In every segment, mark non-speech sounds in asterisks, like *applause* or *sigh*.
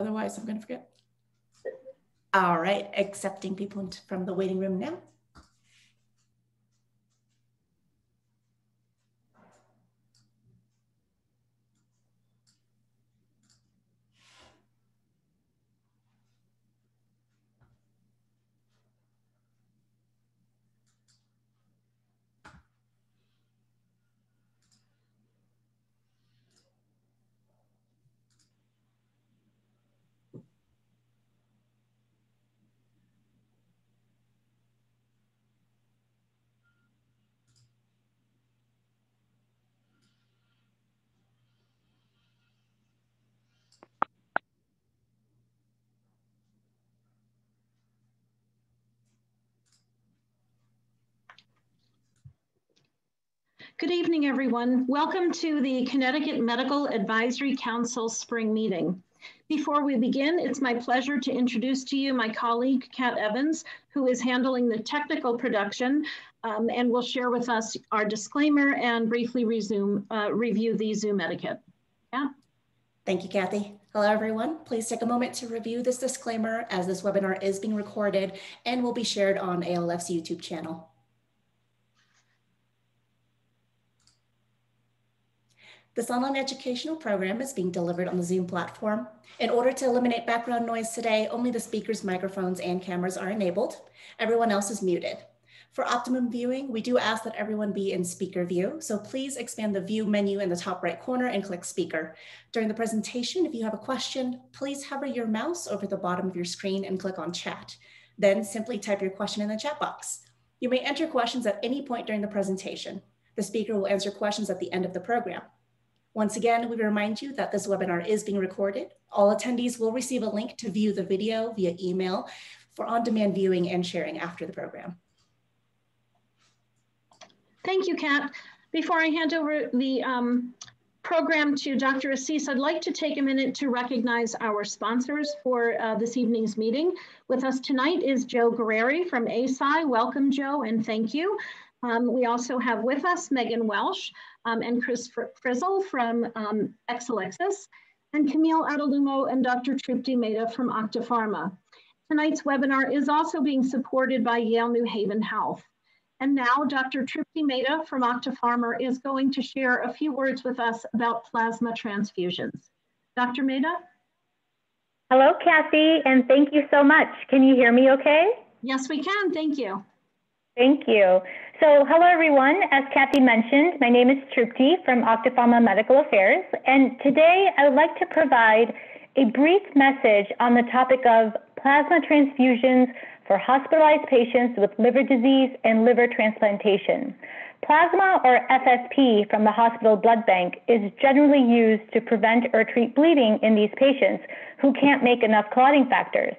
Otherwise, I'm going to forget. All right, accepting people from the waiting room now. Good evening, everyone. Welcome to the Connecticut Medical Advisory Council Spring Meeting. Before we begin, it's my pleasure to introduce to you my colleague, Kat Evans, who is handling the technical production um, and will share with us our disclaimer and briefly resume, uh, review the Zoom etiquette. Yeah. Thank you, Kathy. Hello, everyone. Please take a moment to review this disclaimer as this webinar is being recorded and will be shared on ALF's YouTube channel. This online educational program is being delivered on the Zoom platform. In order to eliminate background noise today, only the speaker's microphones and cameras are enabled. Everyone else is muted. For optimum viewing, we do ask that everyone be in speaker view. So please expand the view menu in the top right corner and click speaker. During the presentation, if you have a question, please hover your mouse over the bottom of your screen and click on chat. Then simply type your question in the chat box. You may enter questions at any point during the presentation. The speaker will answer questions at the end of the program. Once again, we remind you that this webinar is being recorded. All attendees will receive a link to view the video via email for on-demand viewing and sharing after the program. Thank you, Kat. Before I hand over the um, program to Dr. Assis, I'd like to take a minute to recognize our sponsors for uh, this evening's meeting. With us tonight is Joe Guerreri from Eisai. Welcome, Joe, and thank you. Um, we also have with us Megan Welsh um, and Chris Frizzle from um, Exelixis, and Camille Adelumo and Dr. Tripti Mehta from Octapharma. Tonight's webinar is also being supported by Yale New Haven Health. And now Dr. Tripti Mehta from Octapharma is going to share a few words with us about plasma transfusions. Dr. Mehta? Hello, Kathy, and thank you so much. Can you hear me okay? Yes, we can. Thank you. Thank you. So hello everyone. As Kathy mentioned, my name is Trupti from Octapharma Medical Affairs, and today I would like to provide a brief message on the topic of plasma transfusions for hospitalized patients with liver disease and liver transplantation. Plasma or FSP from the hospital blood bank is generally used to prevent or treat bleeding in these patients who can't make enough clotting factors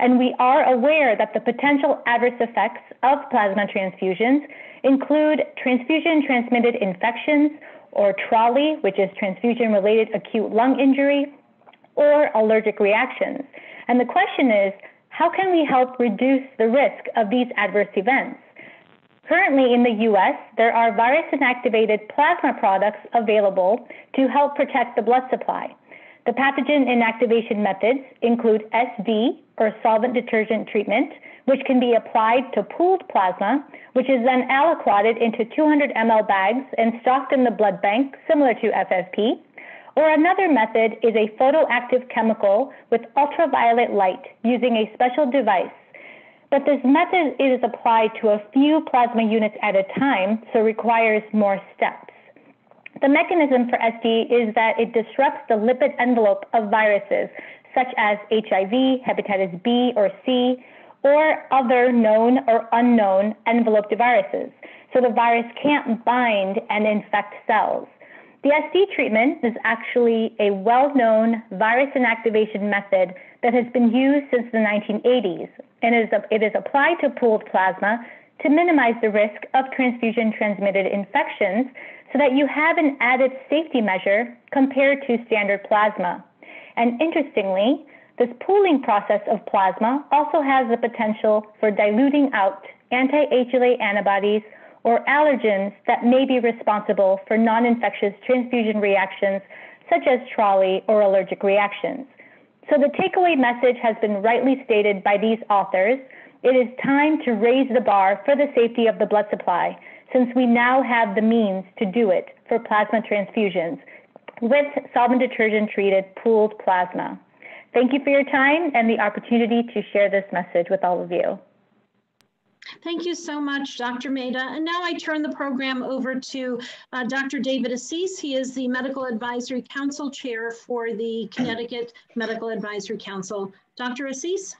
and we are aware that the potential adverse effects of plasma transfusions include transfusion transmitted infections or TRALI, which is transfusion related acute lung injury, or allergic reactions. And the question is, how can we help reduce the risk of these adverse events? Currently in the US, there are virus inactivated plasma products available to help protect the blood supply. The pathogen inactivation methods include SD, or solvent detergent treatment, which can be applied to pooled plasma, which is then aliquoted into 200 ml bags and stocked in the blood bank, similar to FFP. Or another method is a photoactive chemical with ultraviolet light using a special device. But this method is applied to a few plasma units at a time, so requires more steps. The mechanism for SD is that it disrupts the lipid envelope of viruses, such as HIV, hepatitis B or C, or other known or unknown enveloped viruses. So the virus can't bind and infect cells. The SD treatment is actually a well known virus inactivation method that has been used since the 1980s and it is applied to pooled plasma to minimize the risk of transfusion transmitted infections so that you have an added safety measure compared to standard plasma. And interestingly, this pooling process of plasma also has the potential for diluting out anti-HLA antibodies or allergens that may be responsible for non-infectious transfusion reactions such as TRALI or allergic reactions. So the takeaway message has been rightly stated by these authors. It is time to raise the bar for the safety of the blood supply, since we now have the means to do it for plasma transfusions with solvent detergent treated pooled plasma. Thank you for your time and the opportunity to share this message with all of you. Thank you so much, Dr. Mehta. And now I turn the program over to uh, Dr. David Assis. He is the Medical Advisory Council Chair for the Connecticut Medical Advisory Council. Dr. Assis?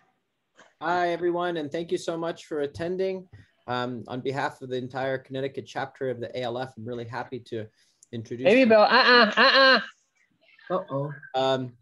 Hi, everyone, and thank you so much for attending. Um, on behalf of the entire Connecticut chapter of the ALF, I'm really happy to introduce. Maybe Bill, uh-uh, uh-uh. Uh-oh. Um,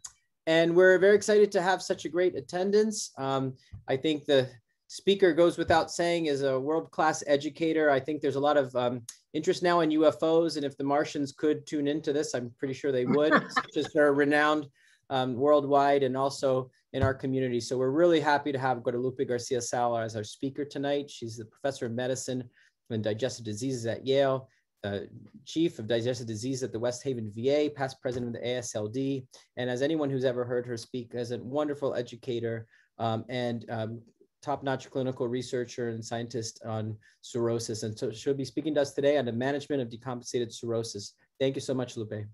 and we're very excited to have such a great attendance. Um, I think the speaker goes without saying is a world-class educator. I think there's a lot of um, interest now in UFOs, and if the Martians could tune into this, I'm pretty sure they would, *laughs* since they're renowned um, worldwide and also in our community. So we're really happy to have Guadalupe Garcia-Tsao as our speaker tonight. She's the professor of medicine and digestive diseases at Yale, uh, chief of digestive disease at the West Haven VA, past president of the AASLD. And as anyone who's ever heard her speak, as a wonderful educator um, and um, top-notch clinical researcher and scientist on cirrhosis. And so she'll be speaking to us today on the management of decompensated cirrhosis. Thank you so much, Lupe.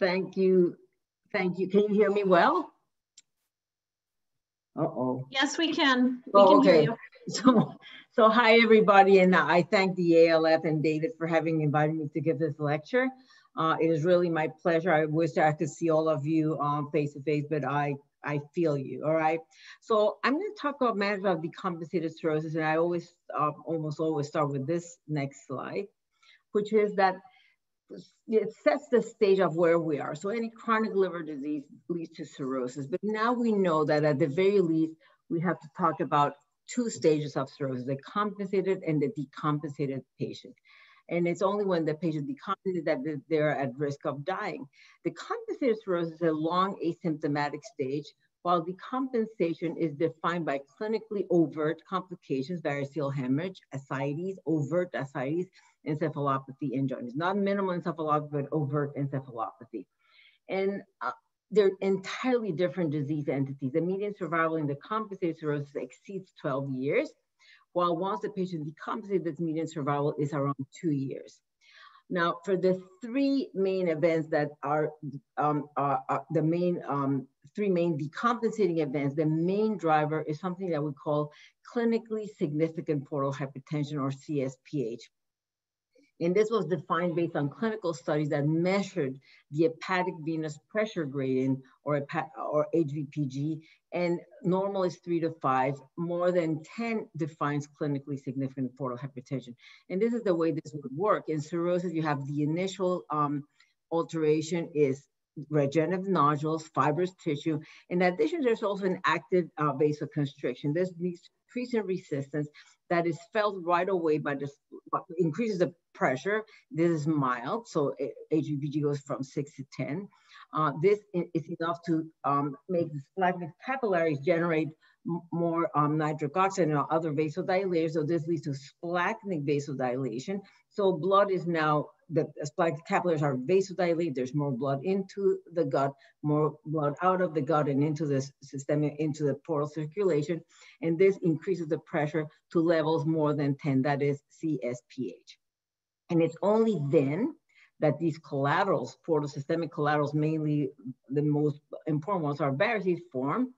Thank you. Thank you. Can you hear me well? Uh-oh. Yes, we can. We oh, can okay. hear you. *laughs* So, so hi everybody, and I thank the ALF and David for having invited me to give this lecture. Uh, it is really my pleasure. I wish I could see all of you um, face to face, but I I feel you, all right? So I'm gonna talk about management of decompensated cirrhosis, and I always, uh, almost always start with this next slide, which is that it sets the stage of where we are. So any chronic liver disease leads to cirrhosis, but now we know that at the very least, we have to talk about two stages of cirrhosis, the compensated and the decompensated patient. And it's only when the patient decompensated that they're at risk of dying. The compensated cirrhosis is a long asymptomatic stage, while decompensation is defined by clinically overt complications, variceal hemorrhage, ascites, overt ascites, encephalopathy, and jaundice. Not minimal encephalopathy, but overt encephalopathy. And uh, they're entirely different disease entities. The median survival in the compensated cirrhosis exceeds 12 years, while once the patient decompensates, its median survival is around two years. Now, for the three main events that are, um, are, are the main um, three main decompensating events, the main driver is something that we call clinically significant portal hypertension or CSPH. And this was defined based on clinical studies that measured the hepatic venous pressure gradient or, or HVPG, and normal is three to five. More than 10 defines clinically significant portal hypertension. And this is the way this would work. In cirrhosis, you have the initial um, alteration is regenerative nodules, fibrous tissue. In addition, there's also an active uh, vasoconstriction. There's increase in resistance that is felt right away by the increases the pressure. This is mild, so HVPG goes from six to 10. Uh, this is enough to um, make the splenic capillaries generate more um, nitric oxide and other vasodilators. So this leads to splanchnic vasodilation. So blood is now, the splenic capillaries are vasodilated. There's more blood into the gut, more blood out of the gut and into the system, into the portal circulation. And this increases the pressure to levels more than 10, that is CSPH. And it's only then that these collaterals, portal systemic collaterals, mainly the most important ones are varices form.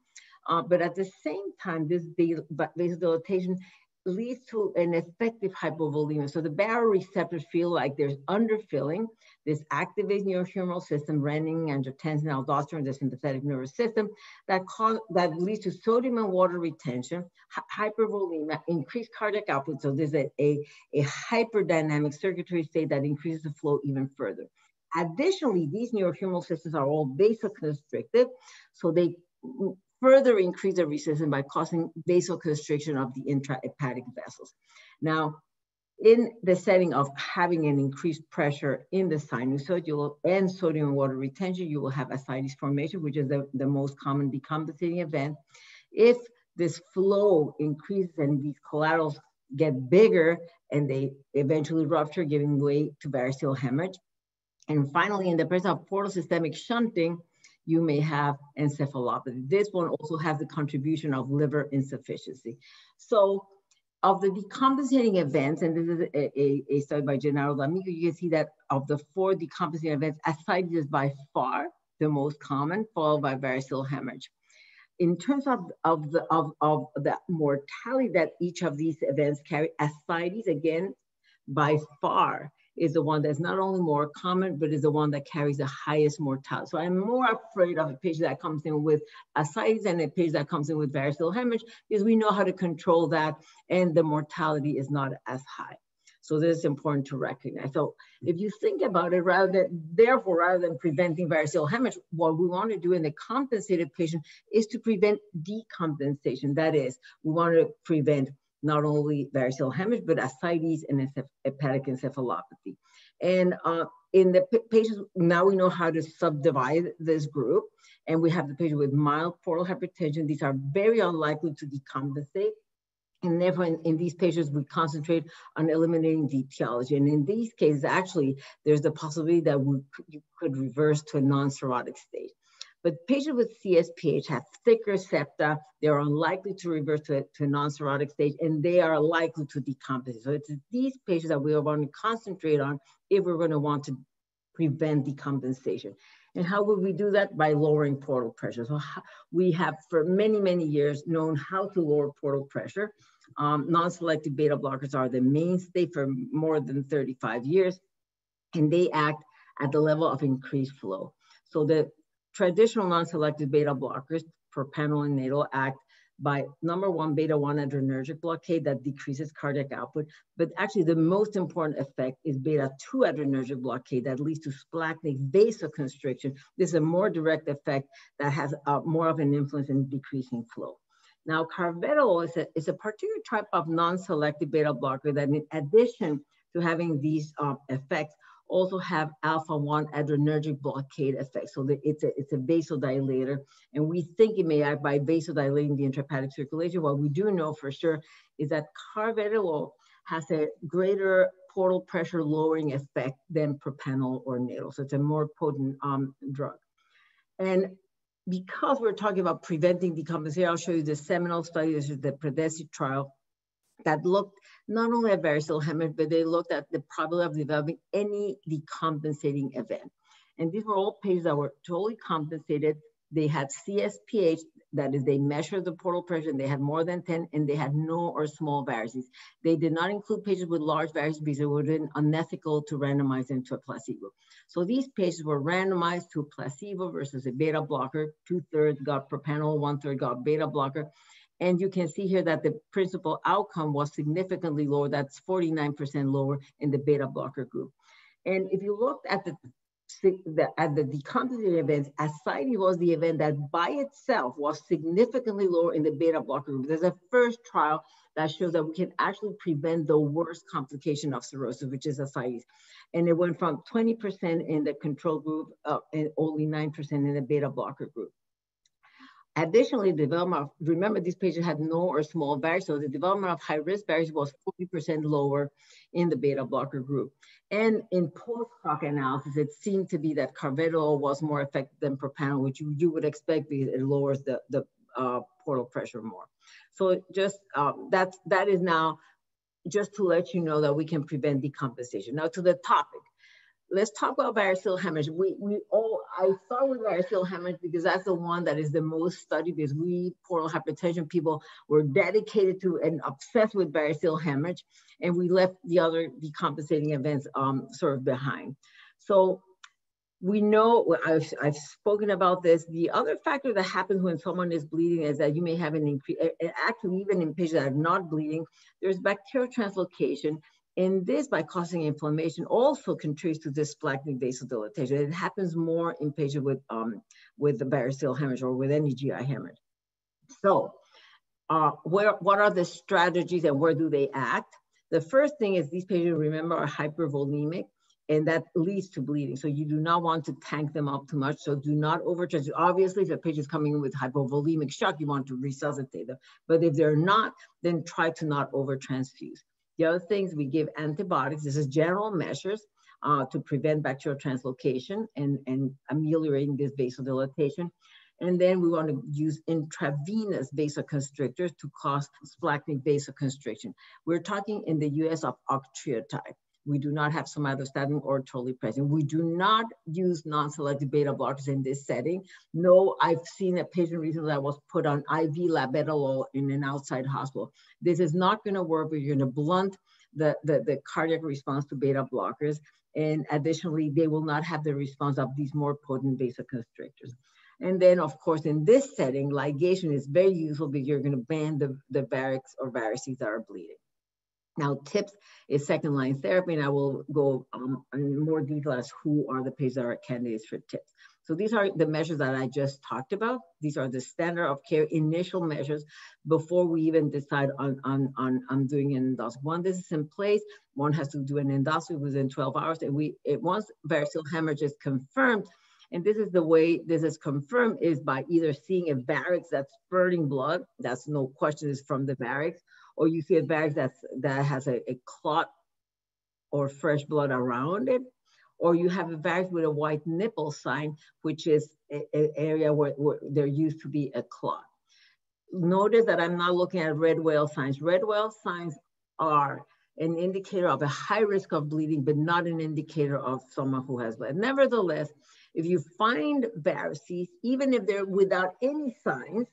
Uh, but at the same time, this vasodilatation leads to an effective hypovolemia. So the baroreceptors feel like there's underfilling. This activates neurohumoral system, renin, angiotensin, aldosterone, the sympathetic nervous system that cause that leads to sodium and water retention, hypervolemia, increased cardiac output. So there's a, a, a hyperdynamic circulatory state that increases the flow even further. Additionally, these neurohumoral systems are all vasoconstrictive, so they further increase the resistance by causing vasoconstriction of the intrahepatic vessels. Now, in the setting of having an increased pressure in the sinusoid you will, and sodium water retention, you will have ascites formation, which is the, the most common decompensating event. If this flow increases and these collaterals get bigger and they eventually rupture, giving way to variceal hemorrhage. And finally, in the presence of portal systemic shunting, you may have encephalopathy. This one also has the contribution of liver insufficiency. So of the decompensating events, and this is a, a, a study by Gennaro D'Amico, you can see that of the four decompensating events, ascites is by far the most common, followed by variceal hemorrhage. In terms of, of, the, of, of the mortality that each of these events carry, ascites, again, by far is the one that's not only more common, but is the one that carries the highest mortality. So I'm more afraid of a patient that comes in with ascites and a patient that comes in with variceal hemorrhage because we know how to control that and the mortality is not as high. So this is important to recognize. So if you think about it, rather than, therefore, rather than preventing variceal hemorrhage, what we want to do in the compensated patient is to prevent decompensation. That is, we want to prevent not only variceal hemorrhage, but ascites and hepatic encephalopathy. And uh, in the patients, now we know how to subdivide this group. And we have the patient with mild portal hypertension. These are very unlikely to decompensate. And therefore, in, in, these patients, we concentrate on eliminating etiology. And in these cases, actually, there's the possibility that we you could reverse to a non-cirrhotic state. But patients with CSPH have thicker septa. They're unlikely to reverse to a, to a non-cirrhotic stage, and they are likely to decompensate. So it's these patients that we are going to concentrate on if we're going to want to prevent decompensation. And how would we do that? By lowering portal pressure. So we have for many, many years known how to lower portal pressure. Um, non-selective beta blockers are the mainstay for more than 35 years, and they act at the level of increased flow. So the Traditional non-selective beta blockers, propranolol and nadolol, act by number one, beta 1 adrenergic blockade that decreases cardiac output. But actually, the most important effect is beta 2 adrenergic blockade that leads to splanchnic vasoconstriction. This is a more direct effect that has uh, more of an influence in decreasing flow. Now, carvedilol is a, is a particular type of non-selective beta blocker that in addition to having these uh, effects, also have alpha-1 adrenergic blockade effect. So it's a, it's a vasodilator, and we think it may act by vasodilating the intrahepatic circulation. What we do know for sure is that carvedilol has a greater portal pressure lowering effect than propranolol or nadolol. So it's a more potent um, drug. And because we're talking about preventing decompensation, I'll show you the seminal study. This is the PREDESCI trial that looked not only at variceal hemorrhage, but they looked at the probability of developing any decompensating event. And these were all patients that were totally compensated. They had CSPH, that is, they measured the portal pressure and they had more than 10 and they had no or small varices. They did not include patients with large varices because it would have been unethical to randomize them to a placebo. So these patients were randomized to a placebo versus a beta blocker. Two thirds got propranolol, one third got beta blocker. And you can see here that the principal outcome was significantly lower. That's 49% lower in the beta blocker group. And if you looked at the, at the decompensating events, ascites was the event that by itself was significantly lower in the beta blocker group. There's a first trial that shows that we can actually prevent the worst complication of cirrhosis, which is ascites. And it went from 20% in the control group uh, and only 9% in the beta blocker group. Additionally, development of, remember these patients had no or small varices, so the development of high risk varices was 40% lower in the beta blocker group. And in post hoc analysis, it seemed to be that carvedilol was more effective than propranolol, which you, you would expect because it lowers the, the uh, portal pressure more. So just um, that's, that is now just to let you know that we can prevent decompensation. Now to the topic let's talk about variceal hemorrhage. We, we all, I start with variceal hemorrhage because that's the one that is the most studied because we portal hypertension people were dedicated to and obsessed with variceal hemorrhage and we left the other decompensating events um, sort of behind. So we know, I've, I've spoken about this, the other factor that happens when someone is bleeding is that you may have an increase, actually even in patients that are not bleeding, there's bacterial translocation and this, by causing inflammation, also contributes to this splanchnic vasodilatation. It happens more in patients with, um, with the variceal hemorrhage or with any GI hemorrhage. So uh, where, what are the strategies and where do they act? The first thing is these patients, remember, are hypervolemic and that leads to bleeding. So you do not want to tank them up too much. So do not overtransfuse. Obviously, if a patient is coming in with hypovolemic shock, you want to resuscitate them. But if they're not, then try to not overtransfuse. The other things we give antibiotics. This is general measures. uh, to prevent bacterial translocation and, and ameliorating this vasodilatation. And then we want to use intravenous vasoconstrictors to cause splanchnic vasoconstriction. We're talking in the US of octreotide. We do not have somatostatin or present. We do not use non-selective beta blockers in this setting. No, I've seen a patient recently that was put on IV labetalol in an outside hospital. This is not gonna work, but you're gonna blunt the, the, the cardiac response to beta blockers. And additionally, they will not have the response of these more potent vasoconstrictors. And then, of course, in this setting, ligation is very useful because you're going to ban the, the varix or varices that are bleeding. Now, TIPS is second line therapy, and I will go um, in more detail as who are the patients that are candidates for TIPS. So these are the measures that I just talked about. These are the standard of care initial measures before we even decide on, on, on, on doing an endoscopy. One, this is in place. One has to do an endoscopy within 12 hours. And we, it, once variceal hemorrhage is confirmed, and this is the way this is confirmed is by either seeing a varix that's spurting blood, that's no question is from the varix, or you see a varix that's, that has a, a clot or fresh blood around it, or you have a varix with a white nipple sign, which is an area where, where there used to be a clot. Notice that I'm not looking at red wale signs. Red wale signs are an indicator of a high risk of bleeding, but not an indicator of someone who has bled. Nevertheless, if you find varices, even if they're without any signs,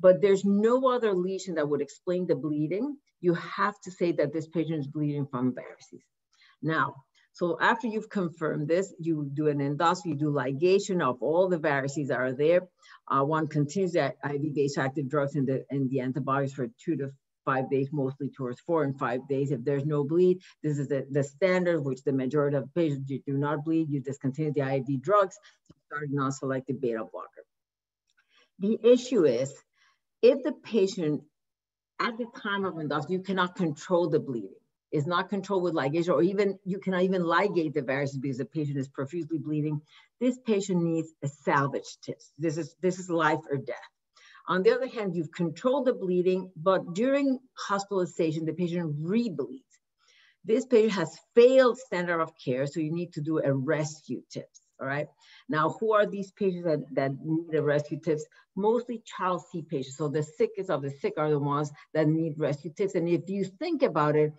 but there's no other lesion that would explain the bleeding, you have to say that this patient is bleeding from varices. Now, so after you've confirmed this, you do an endoscopy, you do ligation of all the varices that are there. Uh, one continues the IV-vasoactive drugs and the, and the antibodies for two to five days, mostly towards four and five days. If there's no bleed, this is the, the standard, which the majority of patients do not bleed. You discontinue the IV drugs, start non-selective beta blocker. The issue is, if the patient, at the time of endoscopy, you cannot control the bleeding, is not controlled with ligation, or even you cannot even ligate the varices because the patient is profusely bleeding, this patient needs a salvage TIPS. This is, this is life or death. On the other hand, you've controlled the bleeding, but during hospitalization, the patient rebleeds. This patient has failed standard of care, so you need to do a rescue TIPS, all right? Now, who are these patients that, that need rescue TIPS? Mostly child C patients. So the sickest of the sick are the ones that need rescue TIPS. And if you think about it,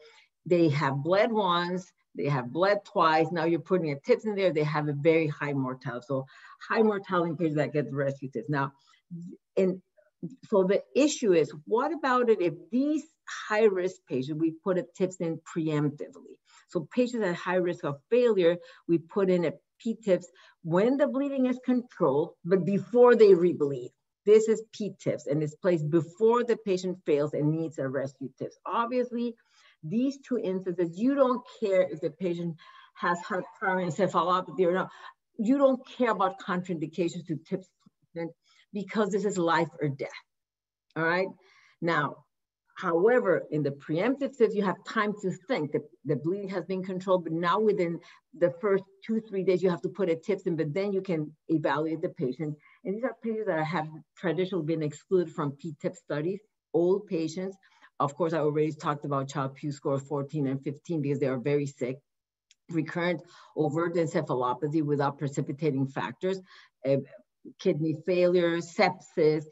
they have bled once, they have bled twice. Now you're putting a TIPS in there, they have a very high mortality. So high mortality patients that get the rescue TIPS. Now, in so the issue is, what about it if these high risk patients, we put a TIPS in preemptively. So patients at high risk of failure, we put in a P-TIPS when the bleeding is controlled, but before they rebleed. This is P-TIPS and it's placed before the patient fails and needs a rescue TIPS. Obviously, these two instances, you don't care if the patient has had primary encephalopathy or not. You don't care about contraindications to TIPS because this is life or death. All right. Now, however, in the preemptive phase, you have time to think that the bleeding has been controlled, but now within the first two, three days, you have to put a TIPS in, but then you can evaluate the patient. And these are patients that have traditionally been excluded from P-TIP studies, old patients. Of course, I already talked about Child-Pugh score 14 and 15 because they are very sick recurrent overt encephalopathy without precipitating factors, eh, kidney failure, sepsis,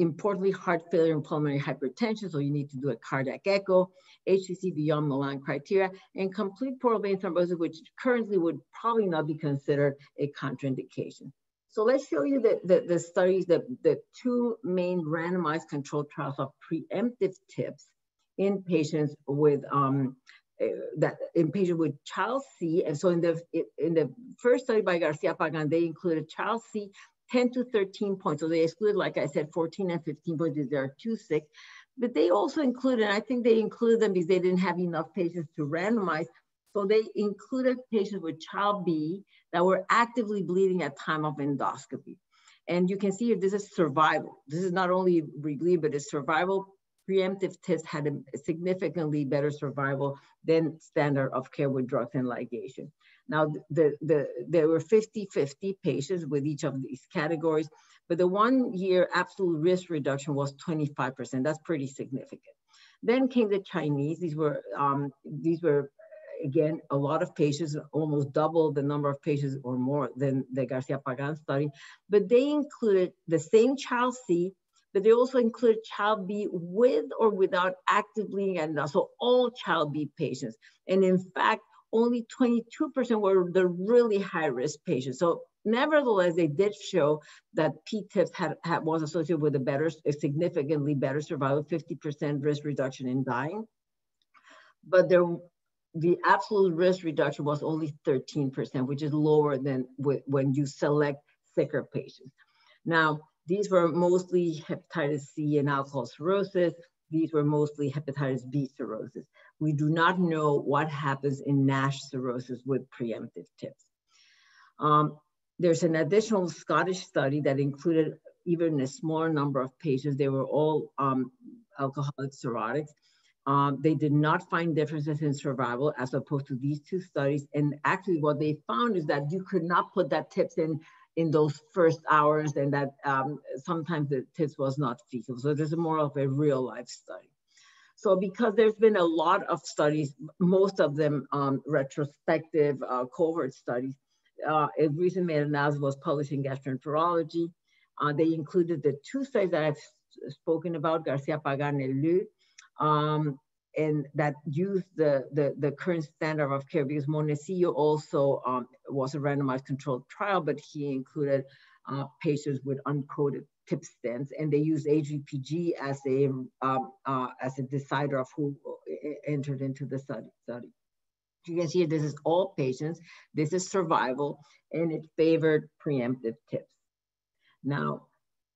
importantly, heart failure and pulmonary hypertension. So you need to do a cardiac echo, HCC beyond Milan criteria, and complete portal vein thrombosis, which currently would probably not be considered a contraindication. So let's show you the, the, the studies, the, the two main randomized controlled trials of preemptive TIPS in patients with um, that in patients with child C, and so in the in the first study by Garcia Pagan, they included child C 10 to 13 points. So they excluded, like I said, 14 and 15 points because they are too sick. But they also included, and I think they included them because they didn't have enough patients to randomize. So they included patients with child B that were actively bleeding at time of endoscopy. And you can see here, this is survival. This is not only rebleed, but it's survival preemptive test had a significantly better survival than standard of care with drugs and ligation. Now, the, the, there were 50-50 patients with each of these categories, but the one year absolute risk reduction was 25%. That's pretty significant. Then came the Chinese. These were, um, these were again, a lot of patients, almost double the number of patients or more than the Garcia-Pagan study, but they included the same child C, but they also included child B with or without active and so all child B patients. And in fact, only 22% were the really high risk patients. So nevertheless, they did show that P-TIPS had, had, was associated with a better, a significantly better survival, 50% risk reduction in dying. But there, the absolute risk reduction was only 13%, which is lower than when you select sicker patients. Now, these were mostly hepatitis C and alcohol cirrhosis. These were mostly hepatitis B cirrhosis. We do not know what happens in NASH cirrhosis with preemptive tips. Um, there's an additional Scottish study that included even a smaller number of patients. They were all um, alcoholic cirrhotics. Um, they did not find differences in survival as opposed to these two studies. And actually what they found is that you could not put that tips in in those first hours and that um, sometimes the tips was not feasible. So there's more of a real life study. So because there's been a lot of studies, most of them um, retrospective uh, cohort studies, uh, a recent meta-analysis was published in Gastroenterology. Uh, they included the two studies that I've spoken about, Garcia-Pagan and Liu, um, and that used the, the, the, current standard of care because Monescillo also um, was a randomized controlled trial, but he included uh, patients with uncoded tip stents, and they use HVPG as a um, uh, as a decider of who uh, entered into the study. study. You can see this is all patients. This is survival, and it favored preemptive tips. Now,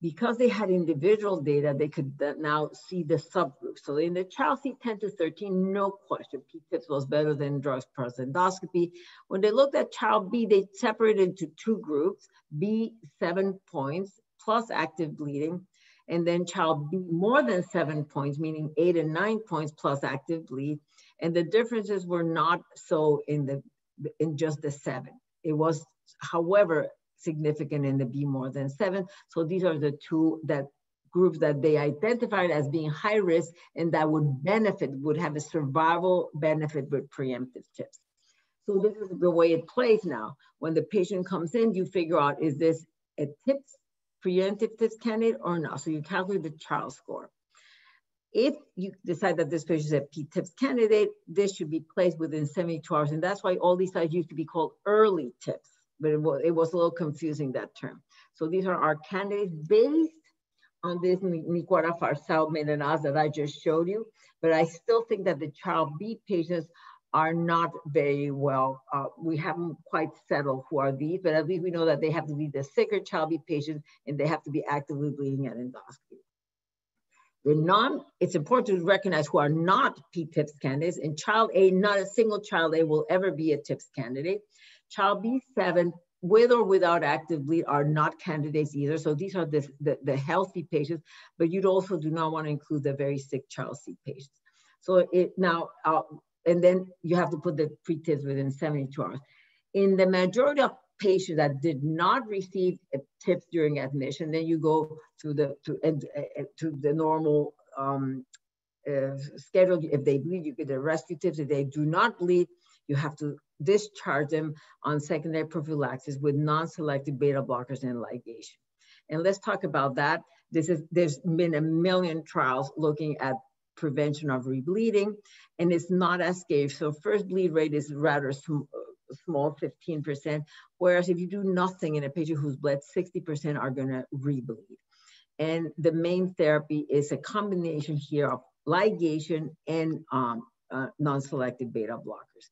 because they had individual data, they could now see the subgroups. So in the child C10 to 13, no question, P-TIPS was better than drugs plus endoscopy. When they looked at child B, they separated into two groups, B seven points plus active bleeding, and then child B more than seven points, meaning eight and nine points plus active bleed. And the differences were not so in the in just the seven. It was, however, significant in the B more than seven. So these are the two that groups that they identified as being high risk and that would benefit, would have a survival benefit with preemptive tips. So this is the way it plays now. When the patient comes in, you figure out, is this a tips, preemptive tips candidate or not? So you calculate the Child's score. If you decide that this patient is a P-TIPS candidate, this should be placed within 72 hours. And that's why all these sites used to be called early tips but it was, it was a little confusing that term. So these are our candidates based on this Nicoară-Farcău meta-analysis that I just showed you, but I still think that the child B patients are not very well, uh, we haven't quite settled who are these, but at least we know that they have to be the sicker child B patients and they have to be actively bleeding at endoscopy. The non, it's important to recognize who are not P-TIPS candidates. In child A, not a single child A will ever be a TIPS candidate. Child B7 with or without active bleed are not candidates either. So these are the, the, the, healthy patients, but you'd also do not want to include the very sick child C patients. So it now, uh, and then you have to put the pre-tips within 72 hours. In the majority of patients that did not receive tips during admission, then you go to the to, uh, to the normal um, uh, schedule. If they bleed, you get the rescue tips. If they do not bleed, you have to discharge them on secondary prophylaxis with non-selective beta blockers and ligation. And let's talk about that. This is, there's been a million trials looking at prevention of rebleeding, and it's not as safe. So first bleed rate is rather sm small, 15%, whereas if you do nothing in a patient who's bled, 60% are gonna rebleed. And the main therapy is a combination here of ligation and um, uh, non-selective beta blockers.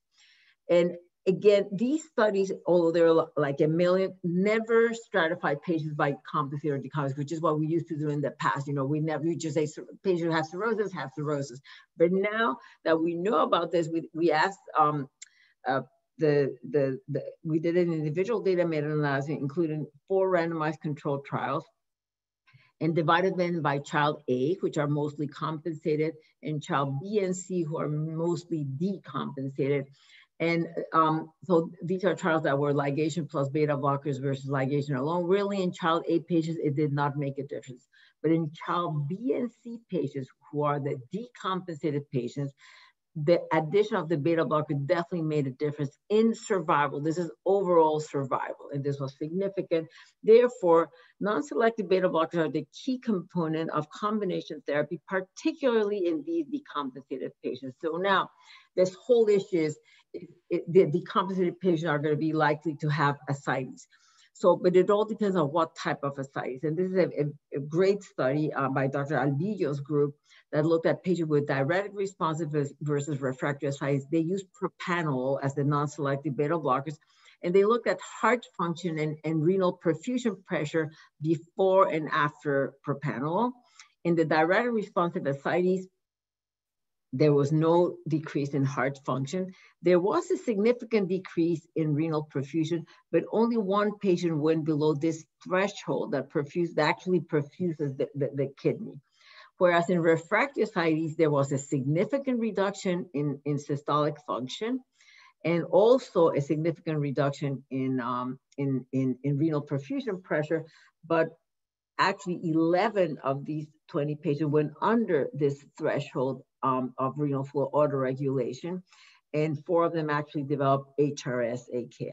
And again, these studies, although there are like a million, never stratify patients by compensated or decompensated, which is what we used to do in the past. You know, we never we just say patient has cirrhosis, have cirrhosis. But now that we know about this, we, we asked um, uh, the, the, the, we did an individual data meta-analysis, including four randomized controlled trials and divided them by child A, which are mostly compensated, and child B and C, who are mostly decompensated. And um, so these are trials that were ligation plus beta blockers versus ligation alone. Really in child A patients, it did not make a difference. But in child B and C patients, who are the decompensated patients, the addition of the beta blocker definitely made a difference in survival. This is overall survival, and this was significant. Therefore, non-selective beta blockers are the key component of combination therapy, particularly in these decompensated patients. So now, this whole issue is it, the decompensated patients are going to be likely to have ascites. So, but it all depends on what type of ascites. And this is a, a, a great study uh, by Dr. Albillos' group that looked at patients with diuretic responsive versus refractory ascites. They used propranolol as the non-selective beta blockers, and they looked at heart function and, and renal perfusion pressure before and after propranolol. In the diuretic responsive ascites, there was no decrease in heart function. There was a significant decrease in renal perfusion, but only one patient went below this threshold that perfuse, that actually perfuses the, the, the kidney. Whereas in refractory ascites, there was a significant reduction in, in systolic function and also a significant reduction in, um, in, in, in renal perfusion pressure, but actually 11 of these 20 patients went under this threshold um, of renal flow autoregulation, and four of them actually developed HRS AKI.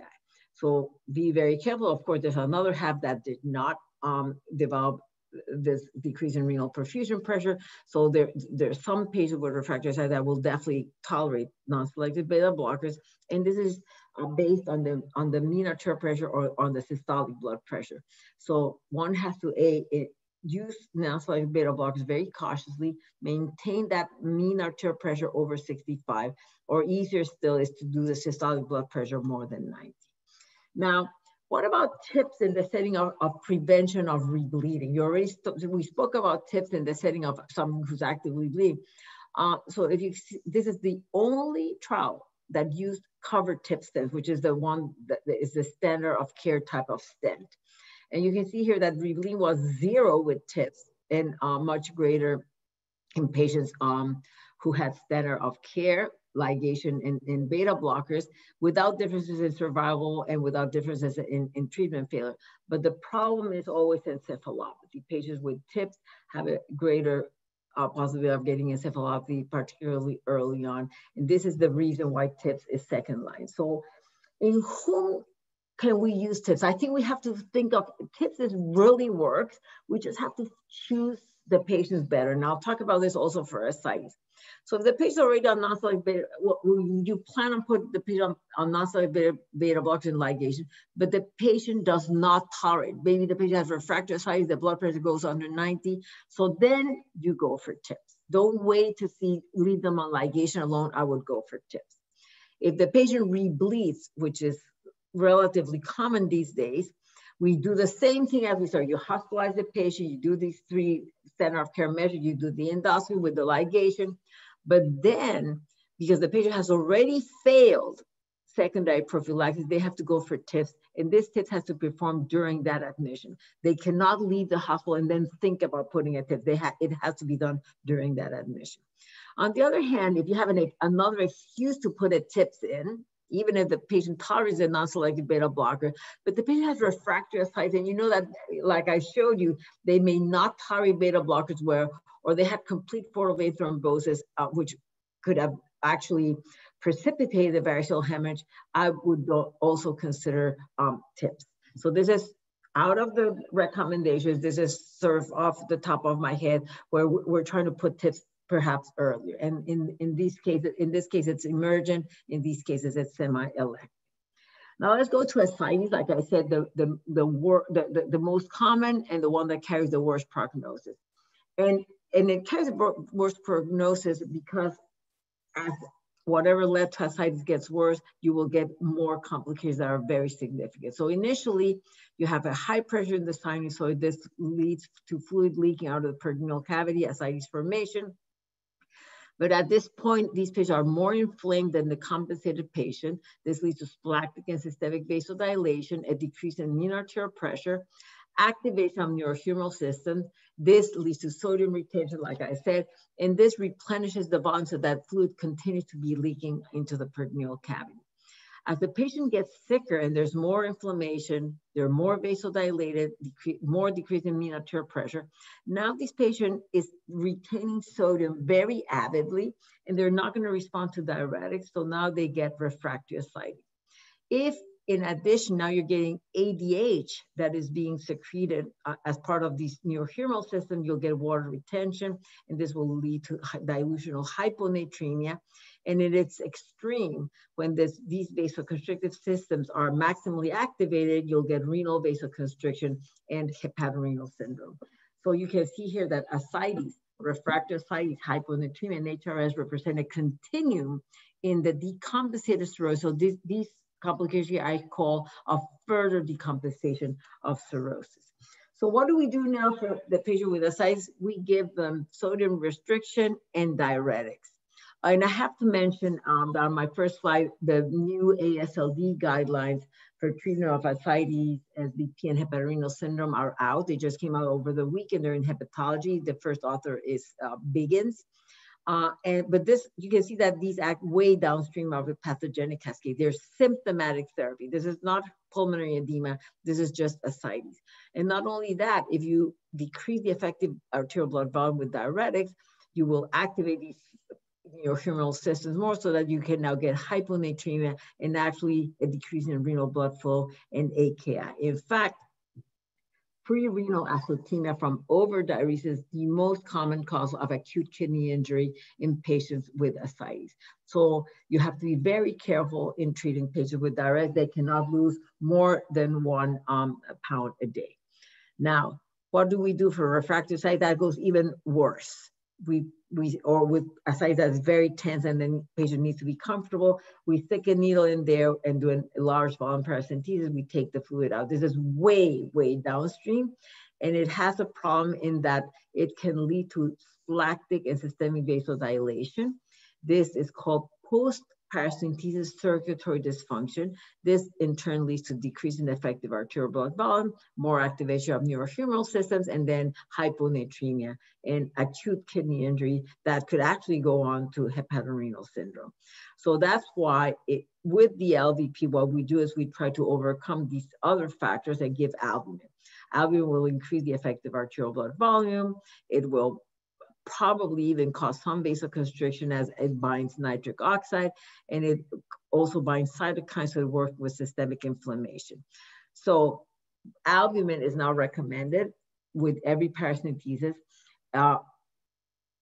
So be very careful. Of course, there's another half that did not um, develop this decrease in renal perfusion pressure. So there, there's some patients with refractory that will definitely tolerate non-selective beta blockers. And this is uh, based on the on the mean arterial pressure or on the systolic blood pressure. So one has to a, use non-selective beta blockers very cautiously, maintain that mean arterial pressure over 65, or easier still is to do the systolic blood pressure more than 90. Now, what about tips in the setting of, of prevention of rebleeding? You already, we spoke about tips in the setting of someone who's actively bleeding. Uh, so if you, this is the only trial that used covered tip stents, which is the one that is the standard of care type of stent. And you can see here that rebleeding was zero with tips and uh, much greater in patients um, who had standard of care ligation and, and, beta blockers without differences in survival and without differences in, in treatment failure. But the problem is always encephalopathy. Patients with TIPS have a greater uh, possibility of getting encephalopathy, particularly early on. And this is the reason why TIPS is second line. So in whom can we use tips? I think we have to think of tips is really works. We just have to choose the patients better. And I'll talk about this also for ascites. So if the patient's already on non-selective beta, well, you plan on putting the patient on, on non-selective beta, beta ligation, but the patient does not tolerate. Maybe the patient has refractory ascites, the blood pressure goes under 90. So then you go for tips. Don't wait to see, leave them on ligation alone. I would go for tips. If the patient rebleeds, which is relatively common these days. We do the same thing as we saw. You hospitalize the patient, you do these three center of care measures, you do the endoscopy with the ligation, but then because the patient has already failed secondary prophylaxis, they have to go for TIPS, and this TIPS has to perform during that admission. They cannot leave the hospital and then think about putting a TIPS. They ha it has to be done during that admission. On the other hand, if you have an, another excuse to put a TIPS in, even if the patient tolerates a non-selective beta blocker, but the patient has refractory ascites, and you know that, like I showed you, they may not tolerate beta blockers well, or they have complete portal vein thrombosis, uh, which could have actually precipitated the variceal hemorrhage, I would also consider um, TIPS. So this is out of the recommendations, this is sort of off the top of my head where we're trying to put tips perhaps earlier. And in, in these cases, in this case, it's emergent. In these cases, it's semi-elective. Now let's go to ascites. Like I said, the, the, the, the, the, the most common and the one that carries the worst prognosis. And, and it carries the worst prognosis because as whatever led to ascites gets worse, you will get more complications that are very significant. So initially, you have a high pressure in the sinusoid. This leads to fluid leaking out of the peritoneal cavity, ascites formation. But at this point, these patients are more inflamed than the compensated patient. This leads to splenic and systemic vasodilation, a decrease in mean arterial pressure, activation of neurohumoral system. This leads to sodium retention, like I said, and this replenishes the volume so that fluid continues to be leaking into the peritoneal cavity. As the patient gets sicker and there's more inflammation, they're more vasodilated, decre more decrease in mean arterial pressure. Now this patient is retaining sodium very avidly and they're not gonna respond to diuretics. So now they get refractory ascites. If in addition, now you're getting ADH that is being secreted uh, as part of this neurohumoral system. You'll get water retention, and this will lead to dilutional hyponatremia. And in its extreme, when this, these vasoconstrictive systems are maximally activated, you'll get renal vasoconstriction and hepatorenal syndrome. So you can see here that ascites, refractory ascites, hyponatremia, and HRS represent a continuum in the decompensated cirrhosis. So these, these complication I call a further decompensation of cirrhosis. So what do we do now for the patient with ascites? We give them sodium restriction and diuretics. And I have to mention um, on my first slide, the new AASLD guidelines for treatment of ascites, SBP, and hepatorenal syndrome are out. They just came out over the weekend. They're in hepatology. The first author is uh, Biggins. Uh, and but this you can see that these act way downstream of a pathogenic cascade. They're symptomatic therapy. This is not pulmonary edema. This is just ascites. And not only that, if you decrease the effective arterial blood volume with diuretics, you will activate these your humoral systems more so that you can now get hyponatremia and actually a decrease in renal blood flow and AKI. In fact, Pre-renal azotemia from overdiuresis, is the most common cause of acute kidney injury in patients with ascites. So you have to be very careful in treating patients with diuresis. They cannot lose more than one um, pound a day. Now, what do we do for refractory ascites? That goes even worse we we or with ascites that's very tense and then patient needs to be comfortable, we stick a needle in there and do a large volume paracentesis, we take the fluid out. This is way, way downstream. And it has a problem in that it can lead to lactic and systemic vasodilation. This is called post paracentesis circulatory dysfunction. This in turn leads to decrease in effective arterial blood volume, more activation of neurohumoral systems, and then hyponatremia and acute kidney injury that could actually go on to hepatorenal syndrome. So that's why it, with the LVP, what we do is we try to overcome these other factors and give albumin. Albumin will increase the effective arterial blood volume. It will probably even cause some vasoconstriction as it binds nitric oxide and it also binds cytokines that work with systemic inflammation. So albumin is now recommended with every paracentesis uh,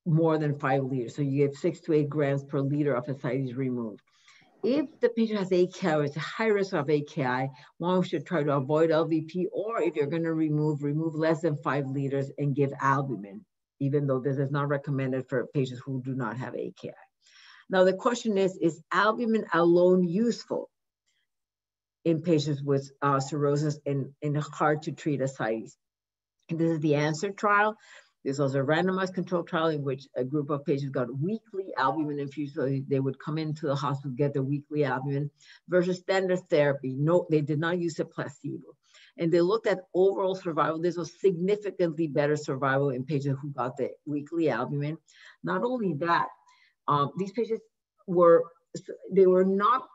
more than five liters. So you get six to eight grams per liter of ascites removed. If the patient has AKI or is a high risk of AKI, one should try to avoid LVP, or if you're going to remove, remove less than five liters and give albumin even though this is not recommended for patients who do not have AKI. Now the question is, is albumin alone useful in patients with uh, cirrhosis and, and hard to treat ascites? And this is the ANSWER trial. This was a randomized controlled trial in which a group of patients got weekly albumin infusion. So they would come into the hospital, get the weekly albumin versus standard therapy. No, they did not use a placebo and they looked at overall survival. This was significantly better survival in patients who got the weekly albumin. Not only that, um, these patients were, they were not,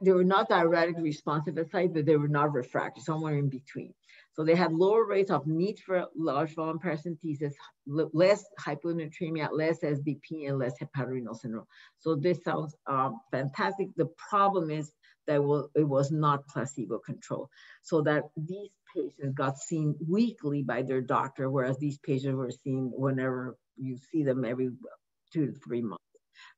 they were not diuretic responsive ascites, but they were not refractory, somewhere in between. So they had lower rates of need for large volume paracentesis, less hyponatremia, less SBP, and less hepatorenal syndrome. So this sounds um, fantastic. The problem is that it was not placebo control. So that these patients got seen weekly by their doctor, whereas these patients were seen whenever you see them every two to three months.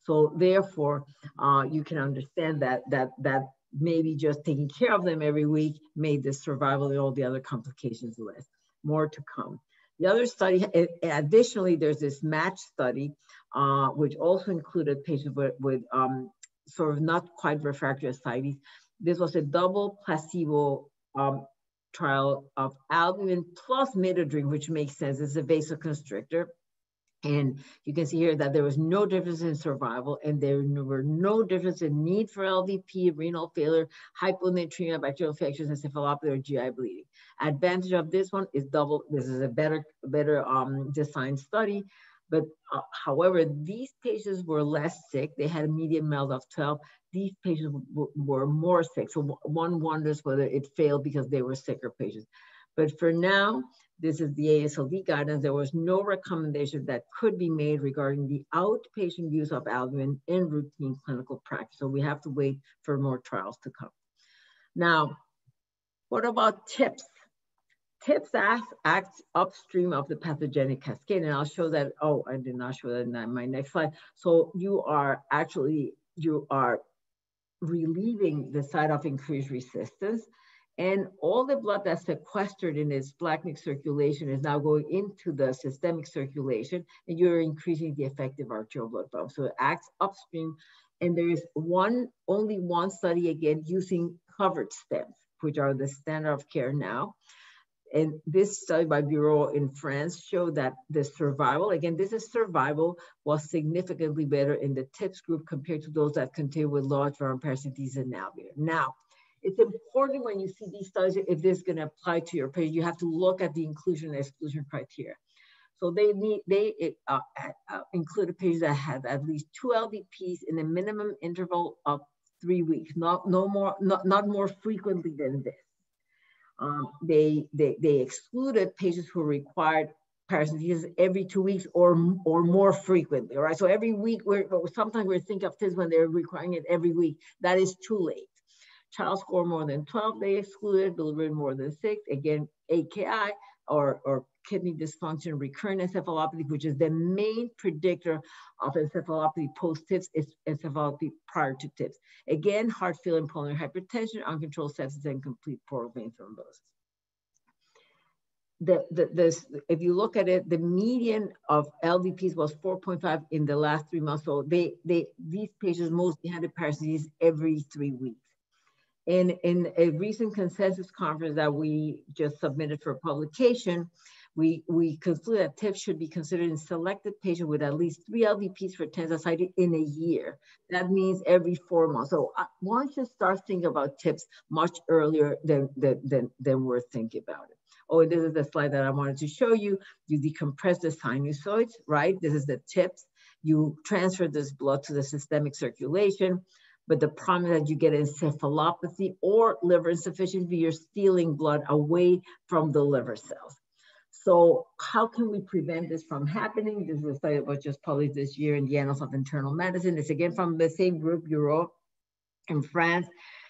So therefore, uh, you can understand that that that maybe just taking care of them every week made the survival and all the other complications less. More to come. The other study, additionally, there's this match study, uh, which also included patients with, with um, sort of not quite refractory ascites. This was a double placebo um, trial of albumin plus midodrine, which makes sense. It's a vasoconstrictor. And you can see here that there was no difference in survival and there were no difference in need for LVP, renal failure, hyponatremia, bacterial infections, encephalopathy, or GI bleeding. Advantage of this one is double, this is a better, better um, designed study. But uh, however, these patients were less sick. They had a median MELD of 12. these patients were more sick. So one wonders whether it failed because they were sicker patients. But for now, this is the AASLD guidance. There was no recommendation that could be made regarding the outpatient use of albumin in routine clinical practice. So we have to wait for more trials to come. Now, what about TIPS? TIPS acts, acts upstream of the pathogenic cascade. And I'll show that, oh, I did not show that in my next slide. So you are actually, you are relieving the site of increased resistance and all the blood that's sequestered in its splanchnic circulation is now going into the systemic circulation, and you're increasing the effective arterial blood flow. So it acts upstream, and there is one, only one study again using covered stents, which are the standard of care now. And this study by Bureau in France showed that the survival, again, this is survival, was significantly better in the TIPS group compared to those that continued with large varicose parasites and. Now, it's important when you see these studies, if this is going to apply to your patient, you have to look at the inclusion and exclusion criteria. So they need they uh, uh, include a patient that has at least two LVPs in a minimum interval of three weeks, not no more, not, not more frequently than this. Um, they, they they excluded patients who required paracentesis every two weeks or or more frequently. Right, so every week we're sometimes we're thinking of this when they're requiring it every week. That is too late. Child score more than 12, they excluded, bilirubin more than six, again, AKI or, or kidney dysfunction, recurrent encephalopathy, which is the main predictor of encephalopathy post-TIPS, is encephalopathy prior to TIPS. Again, heart failure and pulmonary hypertension, uncontrolled sepsis, and complete portal vein thrombosis. The, the, this, if you look at it, the median of LVPs was 4.5 in the last three months. So they, they, these patients mostly had a paracentesis every three weeks. In, in a recent consensus conference that we just submitted for publication, we, we conclude that TIPS should be considered in selected patients with at least three LVPs for tense ascites in a year. That means every four months. So uh, one should start thinking about TIPS much earlier than, than, than we're thinking about it. Oh, this is the slide that I wanted to show you. You decompress the sinusoids, right? This is the TIPS. You transfer this blood to the systemic circulation but the problem is that you get encephalopathy or liver insufficiency, you're stealing blood away from the liver cells. So how can we prevent this from happening? This is a study that was just published this year in the Annals of Internal Medicine. It's again from the same group, Bureau in France.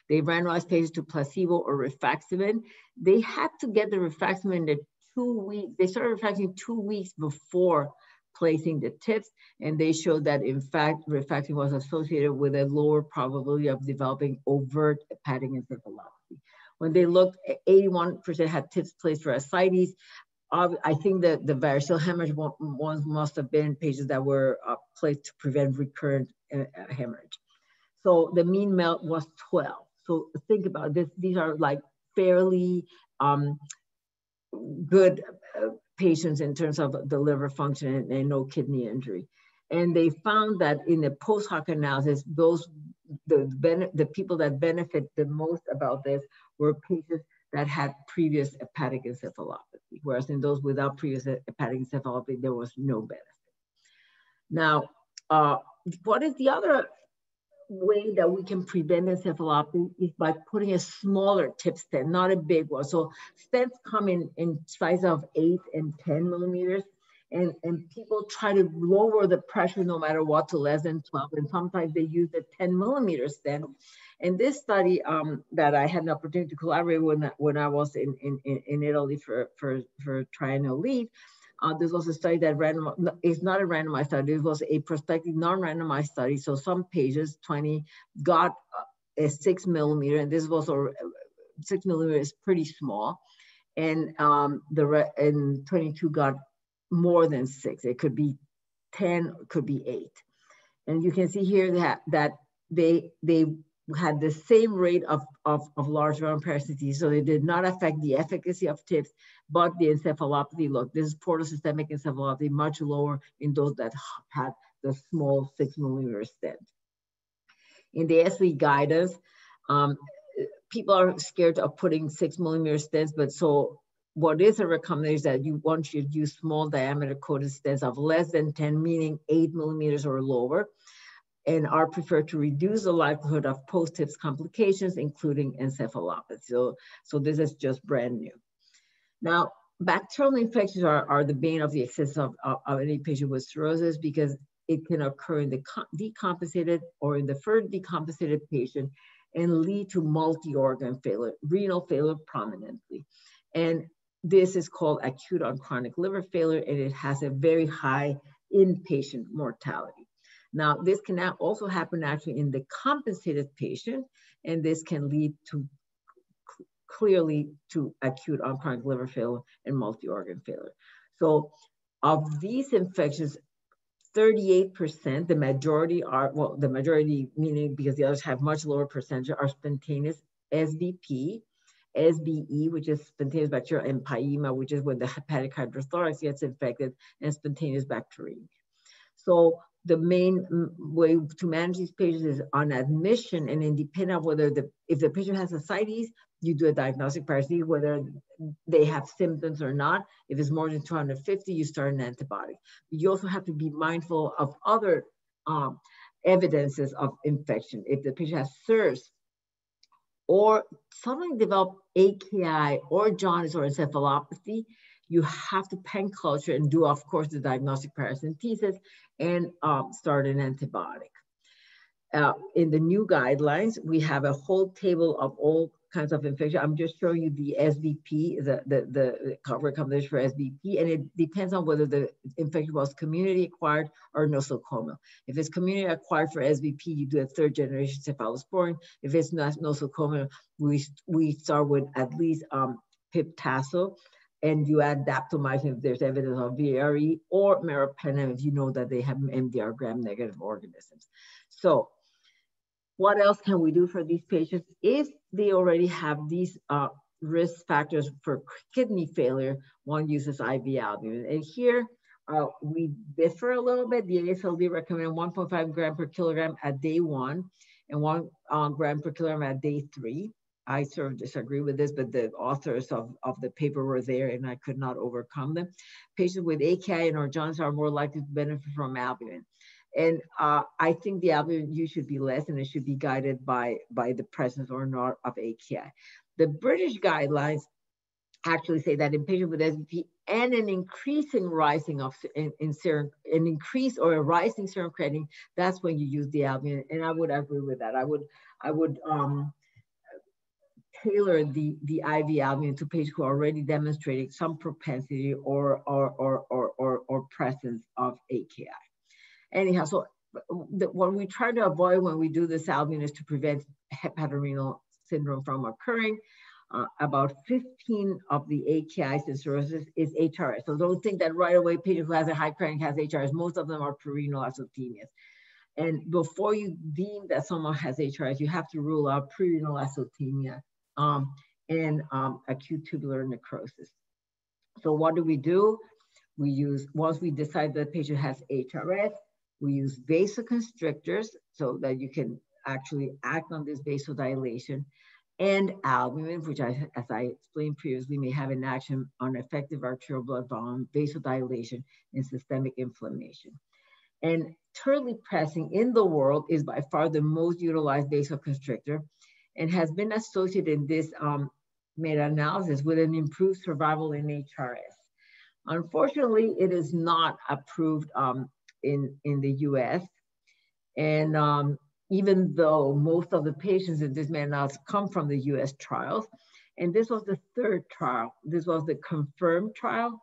They randomized patients to placebo or rifaximin. They had to get the rifaximin in the two weeks. They started rifaximin two weeks before placing the tips, and they showed that in fact, rifaximin was associated with a lower probability of developing overt hepatic encephalopathy. When they looked, 81% had tips placed for ascites. Uh, I think that the varicose hemorrhage ones must have been patients that were uh, placed to prevent recurrent uh, hemorrhage. So the mean MELD was 12. So think about this. These are like fairly um, good uh, patients in terms of the liver function and, and no kidney injury. And they found that in the post hoc analysis, those the, the people that benefit the most about this were patients that had previous hepatic encephalopathy, whereas in those without previous hepatic encephalopathy, there was no benefit. Now, uh, what is the other way that we can prevent encephalopathy is by putting a smaller tip stent, not a big one. So stents come in, in size of eight and 10 millimeters. And, and people try to lower the pressure no matter what to less than 12. And sometimes they use the 10 millimeter stent. And this study um, that I had an opportunity to collaborate when, when I was in, in, in Italy for, for, for trying to leave, uh, this was a study that random, it's not a randomized study, it was a prospective non-randomized study. So some patients, 20, got a six millimeter, and this was a six millimeter is pretty small. And um, the and 22 got more than six. It could be 10, could be eight. And you can see here that, that they, they had the same rate of, of, of large round paracentesis, so it did not affect the efficacy of TIPS, but the encephalopathy, look, this is portal systemic encephalopathy, much lower in those that had the small six millimeter stent. In the SE guidance, um, people are scared of putting six millimeter stents, but so what is a recommendation is that you want you to use small diameter coated stents of less than 10, meaning eight millimeters or lower and are preferred to reduce the likelihood of post-TIPS complications, including encephalopathy. So, so this is just brand new. Now, bacterial infections are, are the bane of the existence of, of, of any patient with cirrhosis because it can occur in the decompensated or in the first decompensated patient and lead to multi-organ failure, renal failure prominently. And this is called acute on chronic liver failure, and it has a very high inpatient mortality. Now, this can also happen actually in the compensated patient, and this can lead to clearly to acute on chronic liver failure and multi-organ failure. So of these infections, 38%, the majority are, well, the majority meaning because the others have much lower percentage are spontaneous SBP, SBE, which is spontaneous bacterial empyema, which is when the hepatic hydrothorax gets infected, and spontaneous bacteremia. So the main way to manage these patients is on admission and independent on whether the, if the patient has ascites, you do a diagnostic parasite, whether they have symptoms or not. If it's more than 250, you start an antibiotic. You also have to be mindful of other um, evidences of infection. If the patient has SIRS or suddenly develop AKI or jaundice or encephalopathy, you have to pen culture and do, of course, the diagnostic paracentesis and um, start an antibiotic. Uh, in the new guidelines, we have a whole table of all kinds of infection. I'm just showing you the SBP, the, the, the cover combination for SBP, and it depends on whether the infection was community acquired or nosocomial. If it's community acquired for SBP, you do a third generation cephalosporin. If it's not nosocomial, we, we start with at least um, pip/tazo, and you add daptomycin if there's evidence of VRE or meropenem if you know that they have MDR gram negative organisms. So what else can we do for these patients? If they already have these uh, risk factors for kidney failure, one uses IV albumin. And here uh, we differ a little bit. The AASLD recommend 1.5 gram per kilogram at day one and one uh, gram per kilogram at day three. I sort of disagree with this, but the authors of, of the paper were there and I could not overcome them. Patients with AKI and or jaundice are more likely to benefit from albumin. And uh, I think the albumin use should be less and it should be guided by, by the presence or not of AKI. The British guidelines actually say that in patients with SBP and an increasing rising of in, in serum, an increase or a rising serum creatinine, that's when you use the albumin. And I would agree with that. I would, I would um, tailor the, the IV albumin to patients who are already demonstrating some propensity or, or, or, or, or, or presence of AKI. Anyhow, so the, what we try to avoid when we do this albumin is to prevent hepatorenal syndrome from occurring. Uh, about 15 of the AKIs in cirrhosis is HRS. So don't think that right away patient who has a high creatinine has HRS. Most of them are prerenal azotemia. And before you deem that someone has HRS, you have to rule out prerenal azotemia um, and um, acute tubular necrosis. So what do we do? We use, once we decide that the patient has HRS, we use vasoconstrictors so that you can actually act on this vasodilation and albumin, which I, as I explained previously, may have an action on effective arterial blood volume, vasodilation, and systemic inflammation. And terlipressin in the world is by far the most utilized vasoconstrictor and has been associated in this um, meta-analysis with an improved survival in HRS. Unfortunately, it is not approved um, in, in the US. And um, even though most of the patients in this meta-analysis come from the US trials, and this was the third trial. This was the confirmed trial,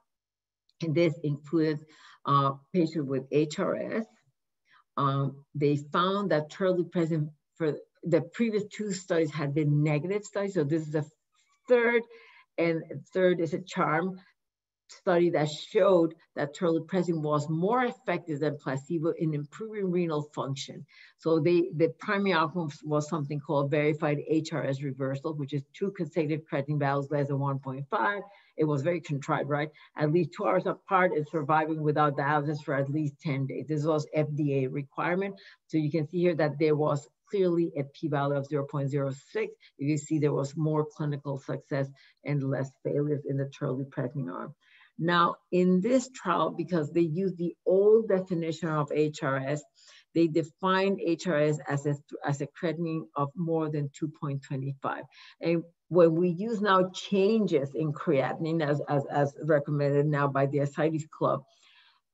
and this included uh, patients with HRS. Um, they found that terlipressin for the previous two studies had been negative studies, so this is the third, and third is a charm study that showed that terlipressin was more effective than placebo in improving renal function. So they, the primary outcome was something called verified HRS reversal, which is two consecutive creatinine values less than 1.5. It was very contrived, right? At least two hours apart and surviving without dialysis for at least 10 days. This was FDA requirement. So you can see here that there was clearly a p-value of 0.06. You see there was more clinical success and less failures in the terlipressin arm. Now, in this trial, because they used the old definition of HRS, they defined HRS as a, as a creatinine of more than 2.25. And when we use now changes in creatinine as, as, as recommended now by the Ascites Club,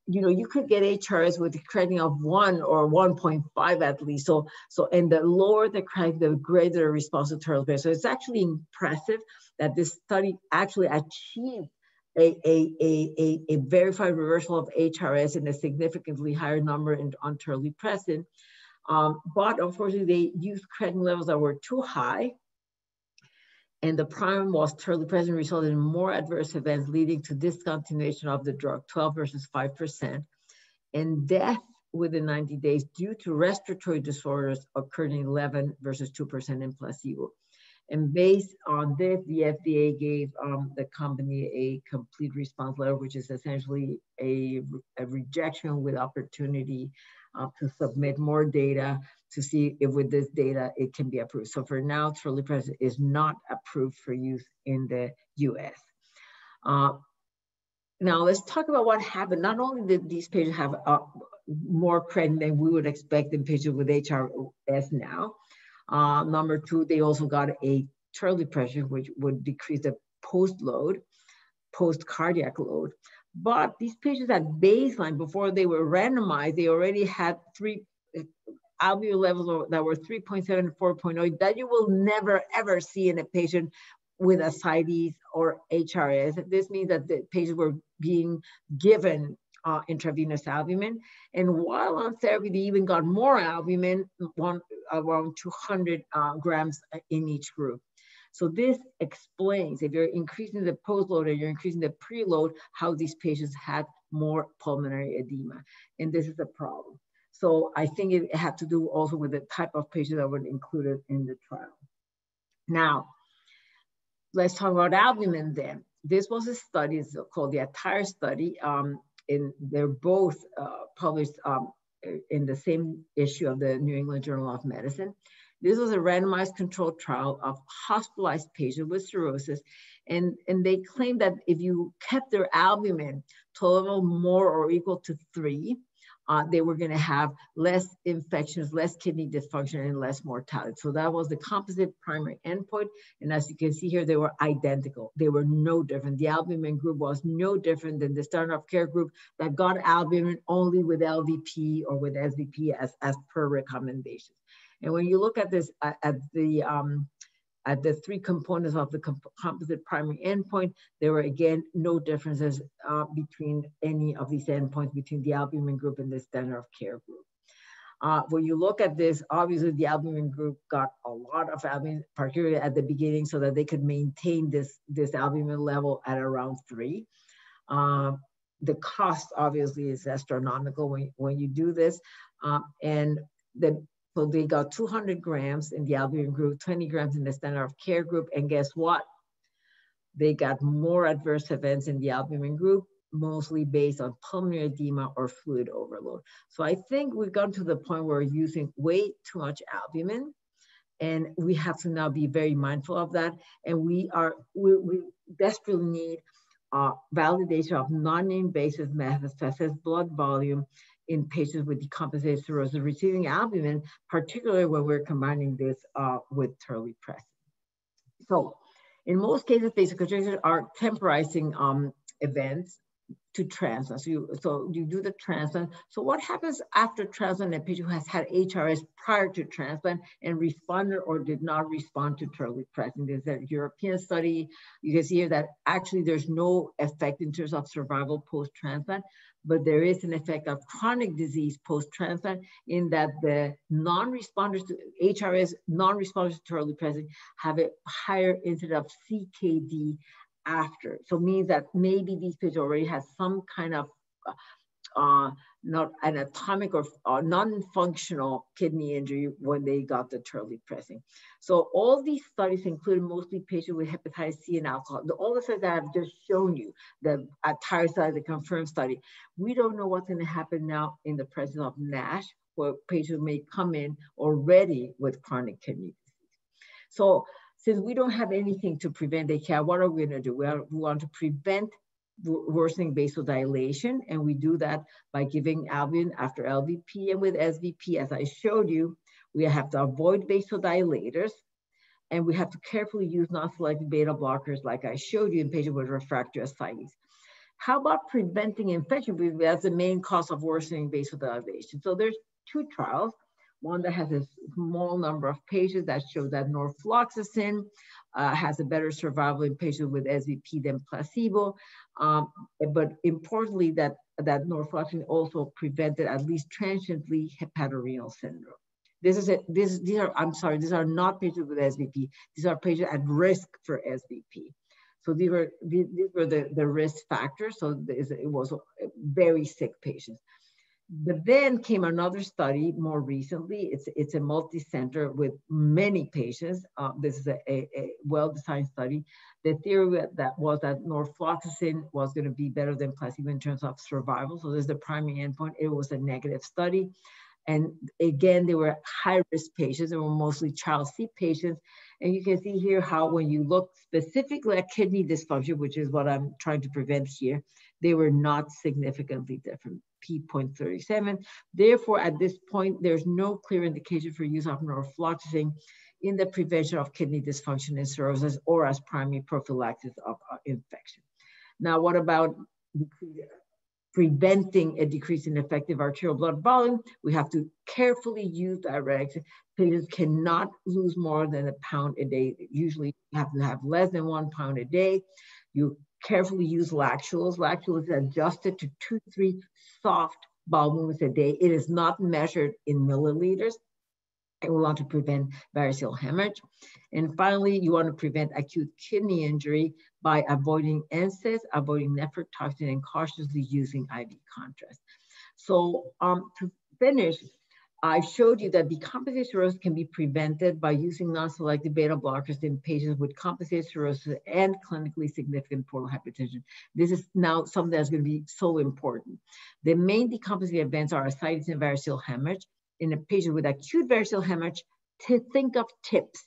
you know, you could get HRS with a creatinine of one or 1.5 at least. So, so and the lower the creatinine, the greater the response to turtle So it's actually impressive that this study actually achieved a, a, a, a, verified reversal of HRS in a significantly higher number in, on terlipressin. Um, but unfortunately, they used creatinine levels that were too high. And the problem was terlipressin resulted in more adverse events leading to discontinuation of the drug, 12 versus 5%, and death within 90 days due to respiratory disorders occurred in 11 versus 2% in placebo. And based on this, the FDA gave um, the company a complete response letter, which is essentially a, a rejection with opportunity uh, to submit more data to see if with this data it can be approved. So for now, terlipressin is not approved for use in the US. Uh, now let's talk about what happened. Not only did these patients have uh, more credit than we would expect in patients with HRS now, uh, number two, they also got a terlipressin, which would decrease the post load, post cardiac load. But these patients at baseline, before they were randomized, they already had three uh, alveolar levels that were 3.7 and 4.0 that you will never ever see in a patient with ascites or HRS. This means that the patients were being given uh, intravenous albumin. And while on therapy, they even got more albumin, one, around 200 uh, grams in each group. So this explains, if you're increasing the postload and you're increasing the preload, how these patients had more pulmonary edema. And this is a problem. So I think it had to do also with the type of patients that were included in the trial. Now, let's talk about albumin then. This was a study called the ATTIRE study. Um, in, they're both uh, published um, in the same issue of the New England Journal of Medicine. This was a randomized controlled trial of hospitalized patients with cirrhosis. And, and they claimed that if you kept their albumin to a level more or equal to three, uh, they were going to have less infections, less kidney dysfunction, and less mortality. So that was the composite primary endpoint. And as you can see here, they were identical. They were no different. The albumin group was no different than the standard of care group that got albumin only with LVP or with SBP as, as per recommendations. And when you look at this, at, at the um, at the three components of the comp composite primary endpoint, there were again no differences uh, between any of these endpoints between the albumin group and the standard of care group. Uh, when you look at this, obviously the albumin group got a lot of albumin, particularly at the beginning, so that they could maintain this, this albumin level at around three. Uh, the cost obviously is astronomical when, when you do this. Uh, and the so they got 200 grams in the albumin group, 20 grams in the standard of care group. And guess what? They got more adverse events in the albumin group, mostly based on pulmonary edema or fluid overload. So I think we've gotten to the point where we're using way too much albumin and we have to now be very mindful of that. And we are, we, we desperately need uh, validation of non-invasive methods such as blood volume in patients with decompensated cirrhosis receiving albumin, particularly when we're combining this uh, with terlipressin. So in most cases, vasoconstrictors are temporizing um, events to transplant. So you, so you do the transplant. So what happens after transplant? in A patient who has had HRS prior to transplant and responded or did not respond to terlipressin. There's a European study. You can see here that actually there's no effect in terms of survival post-transplant but there is an effect of chronic disease post-transplant in that the non-responders to HRS, non-responders to terlipressin have a higher incidence of CKD after. So means that maybe these patients already have some kind of uh, not an atomic or uh, non-functional kidney injury when they got the terlipressin. So all these studies include mostly patients with hepatitis C and alcohol. The, all the studies that I've just shown you, the ATTIRE study, the confirmed study, we don't know what's gonna happen now in the presence of NASH, where patients may come in already with chronic kidney disease. So since we don't have anything to prevent AKI, what are we gonna do? We, are, we want to prevent worsening vasodilation. And we do that by giving albumin after LVP and with SBP, as I showed you, we have to avoid vasodilators and we have to carefully use non-selective beta blockers like I showed you in patients with refractory ascites. How about preventing infection? That's the main cause of worsening vasodilation. So there's two trials, one that has a small number of patients that show that norfloxacin uh, has a better survival in patients with SBP than placebo. Um, but importantly, that, that norfloxacin also prevented at least transiently hepatorenal syndrome. This is a, this, these are, I'm sorry, these are not patients with SBP. These are patients at risk for SBP. So these were, these were the, the risk factors. So it was very sick patients. But then came another study more recently. It's, it's a multi-center with many patients. Uh, this is a, a, a well-designed study. The theory that was that norfloxacin was going to be better than placebo in terms of survival. So this is the primary endpoint. It was a negative study. And again, they were high-risk patients. They were mostly Child-C patients. And you can see here how when you look specifically at kidney dysfunction, which is what I'm trying to prevent here, they were not significantly different. P.37. Therefore, at this point, there's no clear indication for use of norfloxacin in the prevention of kidney dysfunction and cirrhosis or as primary prophylaxis of uh, infection. Now, what about preventing a decrease in effective arterial blood volume? We have to carefully use diuretics. Patients cannot lose more than a pound a day. Usually you have to have less than one pound a day. You carefully use Lactulose. Lactulose is adjusted to two, three soft bowel movements a day. It is not measured in milliliters. And we want to prevent variceal hemorrhage. And finally, you want to prevent acute kidney injury by avoiding NSAIDs, avoiding nephrotoxin, and cautiously using IV contrast. So um, to finish, I showed you that decompensated cirrhosis can be prevented by using non-selective beta blockers in patients with compensated cirrhosis and clinically significant portal hypertension. This is now something that's going to be so important. The main decompensating events are ascites and variceal hemorrhage. In a patient with acute variceal hemorrhage, to think of tips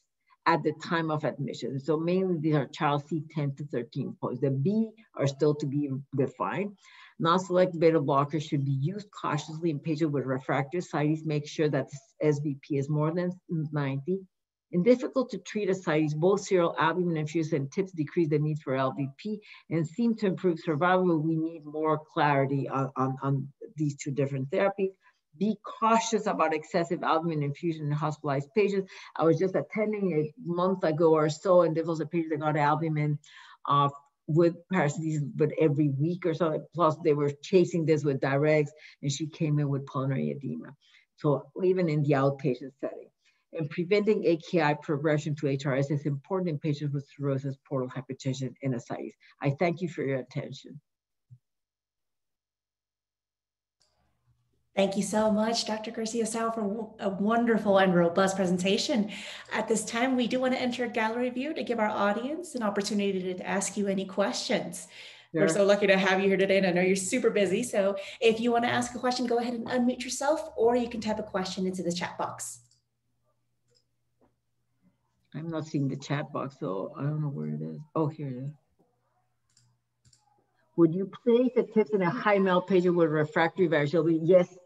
at the time of admission. So mainly these are child C10 to 13 points. The B are still to be defined. Non-selective beta blockers should be used cautiously in patients with refractory ascites. Make sure that SBP is more than 90. In difficult to treat ascites, both serial albumin infusion and TIPS decrease the need for LVP and seem to improve survival. We need more clarity on, on, on these two different therapies. Be cautious about excessive albumin infusion in hospitalized patients. I was just attending a month ago or so, and there was a patient that got albumin uh, with paracentesis, but every week or so. Plus, they were chasing this with diuretics, and she came in with pulmonary edema. So even in the outpatient setting. And preventing AKI progression to HRS is important in patients with cirrhosis, portal hypertension, and ascites. I thank you for your attention. Thank you so much, Dr. Garcia-Tsao, for a wonderful and robust presentation. At this time, we do want to enter a gallery view to give our audience an opportunity to ask you any questions. Sure. We're so lucky to have you here today, and I know you're super busy. So if you want to ask a question, go ahead and unmute yourself, or you can type a question into the chat box. I'm not seeing the chat box, so I don't know where it is. Oh, here it is. Would you place the tips in a high MELD patient with refractory variability? Yes,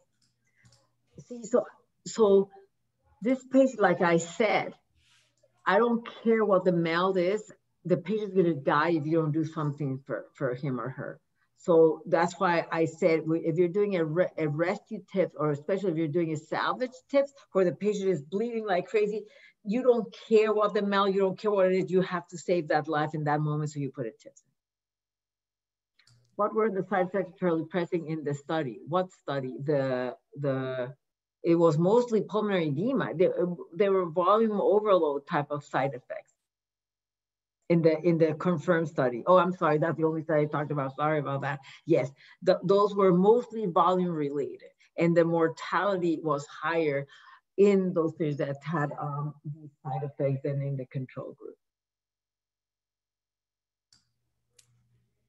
see, so so this patient, like I said, I don't care what the mouth is. The patient's gonna die if you don't do something for, for him or her. So that's why I said, if you're doing a, re a rescue tips, or especially if you're doing a salvage tips, where the patient is bleeding like crazy, you don't care what the mouth, you don't care what it is, you have to save that life in that moment, so you put a tips. What were the side effects pressing in the study? What study? The the it was mostly pulmonary edema. There, there were volume overload type of side effects in the in the confirmed study. Oh, I'm sorry, that's the only study I talked about. Sorry about that. Yes, those were mostly volume related, and the mortality was higher in those patients that had um, these side effects than in the control group.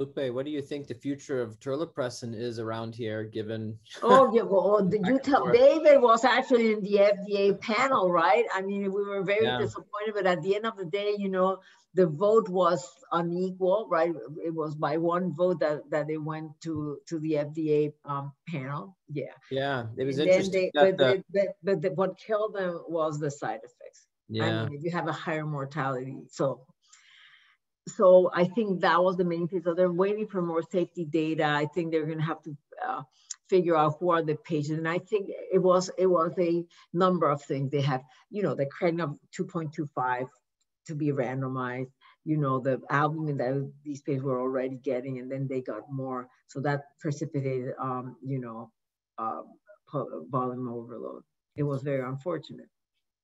Lupe, what do you think the future of terlipressin is around here, given? *laughs* oh, yeah, well, you tell David was actually in the FDA panel, right? I mean, we were very yeah. disappointed, but at the end of the day, you know, the vote was unequal, right? It was by one vote that, that they went to to the FDA um, panel. Yeah. Yeah, it was and interesting. They, but, the... but, but what killed them was the side effects. Yeah. I mean, if you have a higher mortality, so so I think that was the main thing. So they're waiting for more safety data. I think they're going to have to uh, figure out who are the patients. And I think it was it was a number of things. They have, you know, the creatinine of 2.25 to be randomized. You know, the albumin that these patients were already getting, and then they got more. So that precipitated, um, you know, uh, volume overload. It was very unfortunate.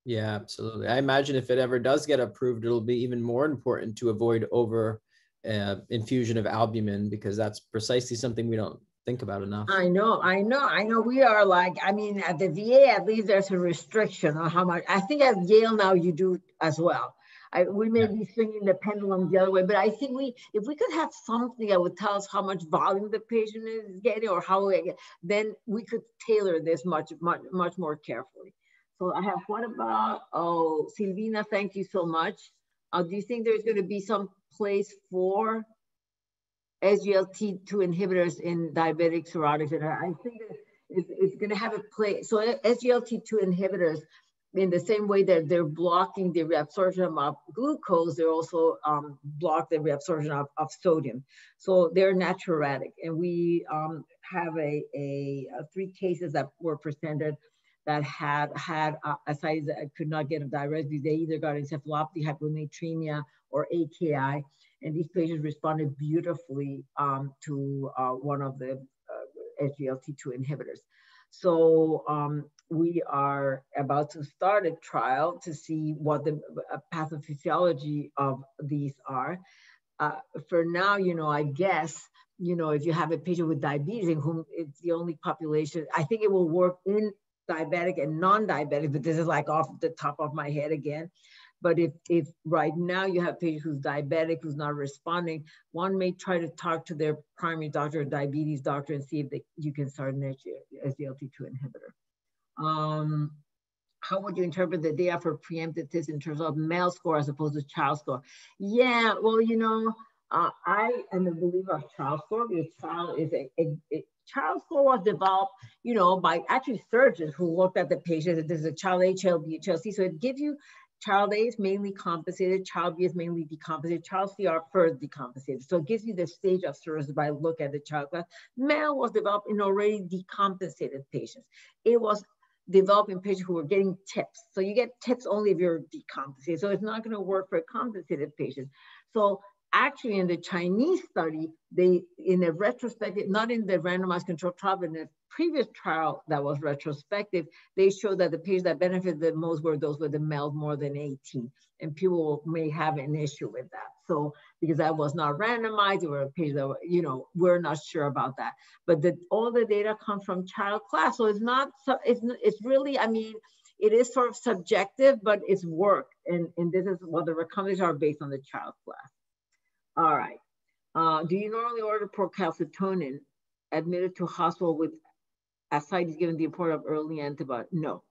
Yeah, absolutely. I imagine if it ever does get approved, it'll be even more important to avoid over uh, infusion of albumin because that's precisely something we don't think about enough. I know, I know, I know. We are like, I mean, at the VA, at least there's a restriction on how much. I think at Yale now you do as well. I, we may yeah. be swinging the pendulum the other way, but I think we, if we could have something that would tell us how much volume the patient is getting or how, then we could tailor this much, much, much more carefully. So I have what about, oh, Silvina, thank you so much. Uh, do you think there's going to be some place for SGLT2 inhibitors in diabetic cirrhotics? And I think it's, it's going to have a place. So SGLT2 inhibitors, in the same way that they're blocking the reabsorption of glucose, they're also um, block the reabsorption of, of sodium. So they're natriuretic. And we um, have a, a, a, three cases that were presented that had had uh, ascites that could not get a diuresis. They either got encephalopathy, hyponatremia, or AKI. And these patients responded beautifully um, to uh, one of the uh, SGLT2 inhibitors. So um, we are about to start a trial to see what the uh, pathophysiology of these are. Uh, for now, you know, I guess, you know, if you have a patient with diabetes in whom it's the only population, I think it will work in diabetic and non-diabetic, but this is like off the top of my head again. But if, if right now you have patient who's diabetic, who's not responding, one may try to talk to their primary doctor or diabetes doctor and see if they, you can start an SGLT2 inhibitor. Um, how would you interpret the data for preemptive tests in terms of MELD score as opposed to child score? Yeah, well, you know, uh, I am a believer of child score because child is a, a, a child score was developed, you know, by actually surgeons who looked at the patient. There's a child A, child B, child C. So it gives you child A is mainly compensated, child B is mainly decompensated, child C are first decompensated. So it gives you the stage of service by look at the child class. MELD was developed in already decompensated patients. It was developed in patients who were getting tips. So you get tips only if you're decompensated. So it's not gonna work for a compensated patient. So actually in the Chinese study, they, in a retrospective, not in the randomized control trial, but in a previous trial that was retrospective, they showed that the patients that benefited the most were those with the MELD more than 18. And people may have an issue with that. So because that was not randomized, there were patients that were, you know, we're not sure about that. But the, all the data comes from child class. So it's not, it's, it's really, I mean, it is sort of subjective, but it's work. And, and this is what the recommendations are based on the child class. All right. Uh, do you normally order procalcitonin admitted to hospital with ascites given the importance of early antibiotic? No.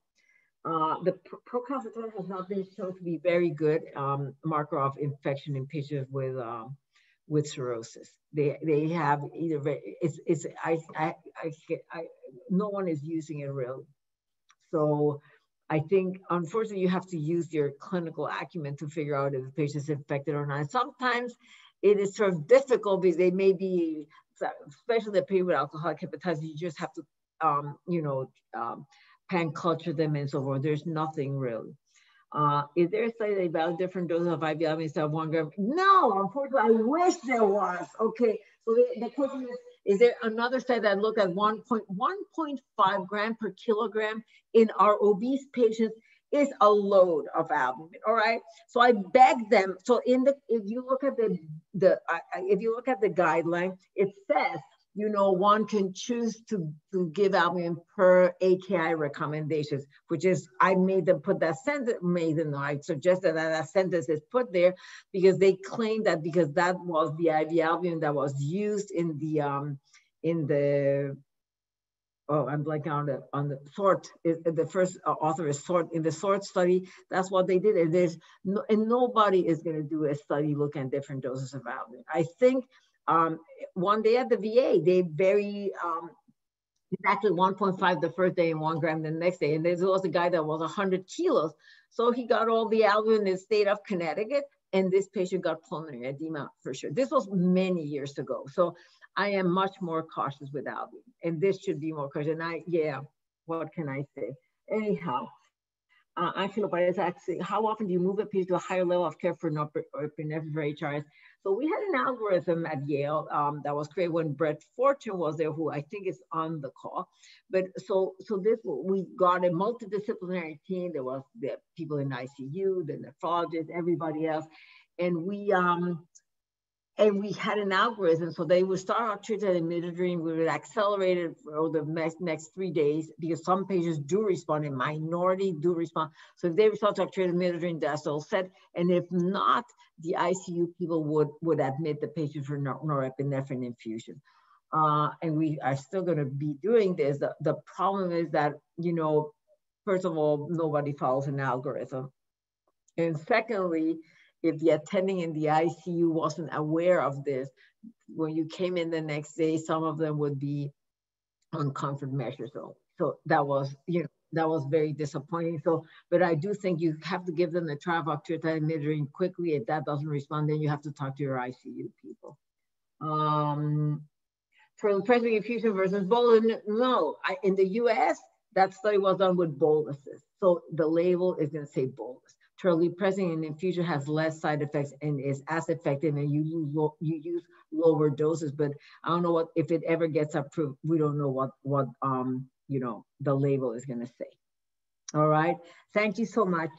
Uh, the procalcitonin has not been shown to be very good um, marker of infection in patients with um, with cirrhosis. They they have either it's it's I I, I I no one is using it really. So I think, unfortunately, you have to use your clinical acumen to figure out if the patient's infected or not. Sometimes it is sort of difficult because they may be, especially the people with alcoholic hepatitis, you just have to, um, you know, um, pan culture them and so forth. There's nothing really. Uh, is there a study about different doses of IV instead of one gram? No, unfortunately, I wish there was. Okay, so the, the question is, is there another study that looked at 1.1.5 gram per kilogram in our obese patients is a load of albumin. All right. So I beg them. So in the if you look at the the uh, if you look at the guideline, it says you know, one can choose to, to give albumin per AKI recommendations, which is, I made them put that sentence, made them, I suggested that that sentence is put there because they claim that because that was the IV albumin that was used in the, um, in the, oh, I'm blanking on the, on the SORT, the first uh, author is SORT, in the SORT study, that's what they did. And there's, no, and nobody is gonna do a study looking at different doses of albumin. I think um, one day at the VA, they very, um, actually 1.5 the first day and one gram the next day. And there was a guy that was 100 kilos. So he got all the albumin in the state of Connecticut, and this patient got pulmonary edema for sure. This was many years ago. So I am much more cautious with albumin, and this should be more cautious. And I, yeah, what can I say? Anyhow, uh, about it actually, how often do you move a patient to a higher level of care for norepinephrine HRS? So we had an algorithm at Yale um, that was created when Brett Fortune was there, who I think is on the call. But so so this we got a multidisciplinary team. There was the people in ICU, the nephrologist, everybody else, and we um, and we had an algorithm. So they would start out octreotide midodrine. We would accelerate it for the next, next three days because some patients do respond, a minority do respond. So if they respond to octreotide midodrine, that's all set. And if not, the ICU people would, would admit the patient for nor norepinephrine infusion. Uh, and we are still going to be doing this. The, the problem is that, you know, first of all, nobody follows an algorithm. And secondly, if the attending in the ICU wasn't aware of this, when you came in the next day, some of them would be on comfort measures. So, so that was, you know, that was very disappointing. So, but I do think you have to give them the octreotide midodrine quickly. If that doesn't respond, then you have to talk to your ICU people. Um, terlipressin infusion versus bolus, no, I, in the US, that study was done with boluses. So the label is gonna say bolus terlipressin infusion has less side effects and is as effective and you use, low, you use lower doses, but I don't know what, if it ever gets approved, we don't know what, what um, you know, the label is gonna say. All right, thank you so much.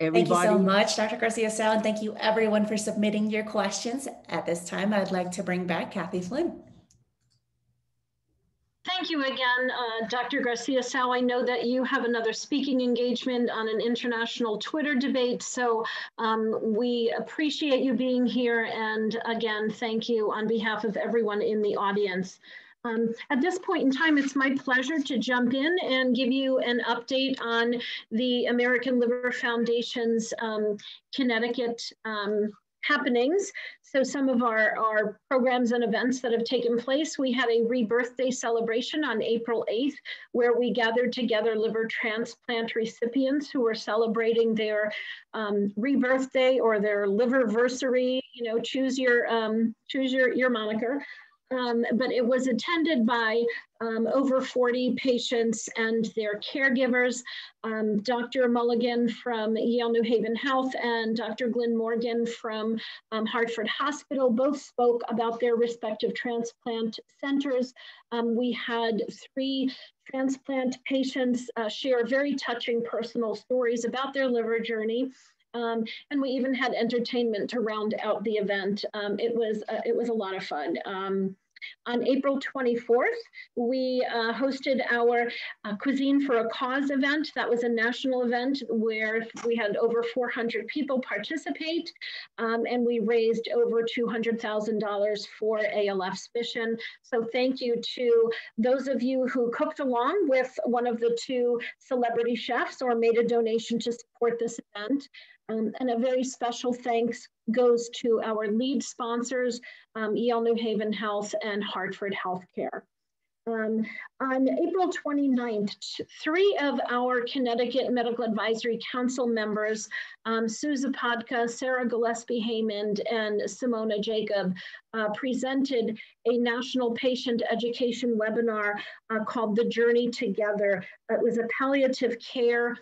Everybody. Thank you so much, Dr. Garcia-Tsao, and thank you everyone for submitting your questions. At this time, I'd like to bring back Kathy Flynn. Thank you again, uh, Dr. Garcia-Tsao. I know that you have another speaking engagement on an international Twitter debate, so um, we appreciate you being here. And again, thank you on behalf of everyone in the audience. Um, at this point in time, it's my pleasure to jump in and give you an update on the American Liver Foundation's um, Connecticut um, happenings. So some of our, our programs and events that have taken place, we had a rebirth day celebration on April 8th, where we gathered together liver transplant recipients who were celebrating their um, rebirth day or their liverversary, you know, choose your, um, choose your, your moniker um, but it was attended by um, over 40 patients and their caregivers. Um, Dr. Mulligan from Yale New Haven Health and Dr. Glenn Morgan from um, Hartford Hospital both spoke about their respective transplant centers. Um, we had three transplant patients uh, share very touching personal stories about their liver journey. Um, and we even had entertainment to round out the event. Um, it was uh, it was a lot of fun. Um, on April 24th, we uh, hosted our uh, Cuisine for a Cause event. That was a national event where we had over 400 people participate, um, and we raised over $200,000 for ALF's mission. So thank you to those of you who cooked along with one of the two celebrity chefs or made a donation to support this event. Um, and a very special thanks goes to our lead sponsors, um, Yale New Haven Health and Hartford Healthcare. Um, on April 29th, three of our Connecticut Medical Advisory Council members, um, Sue Zapadka, Sarah Gillespie Haymond, and Simona Jakab, uh, presented a national patient education webinar uh, called The Journey Together. It was a palliative care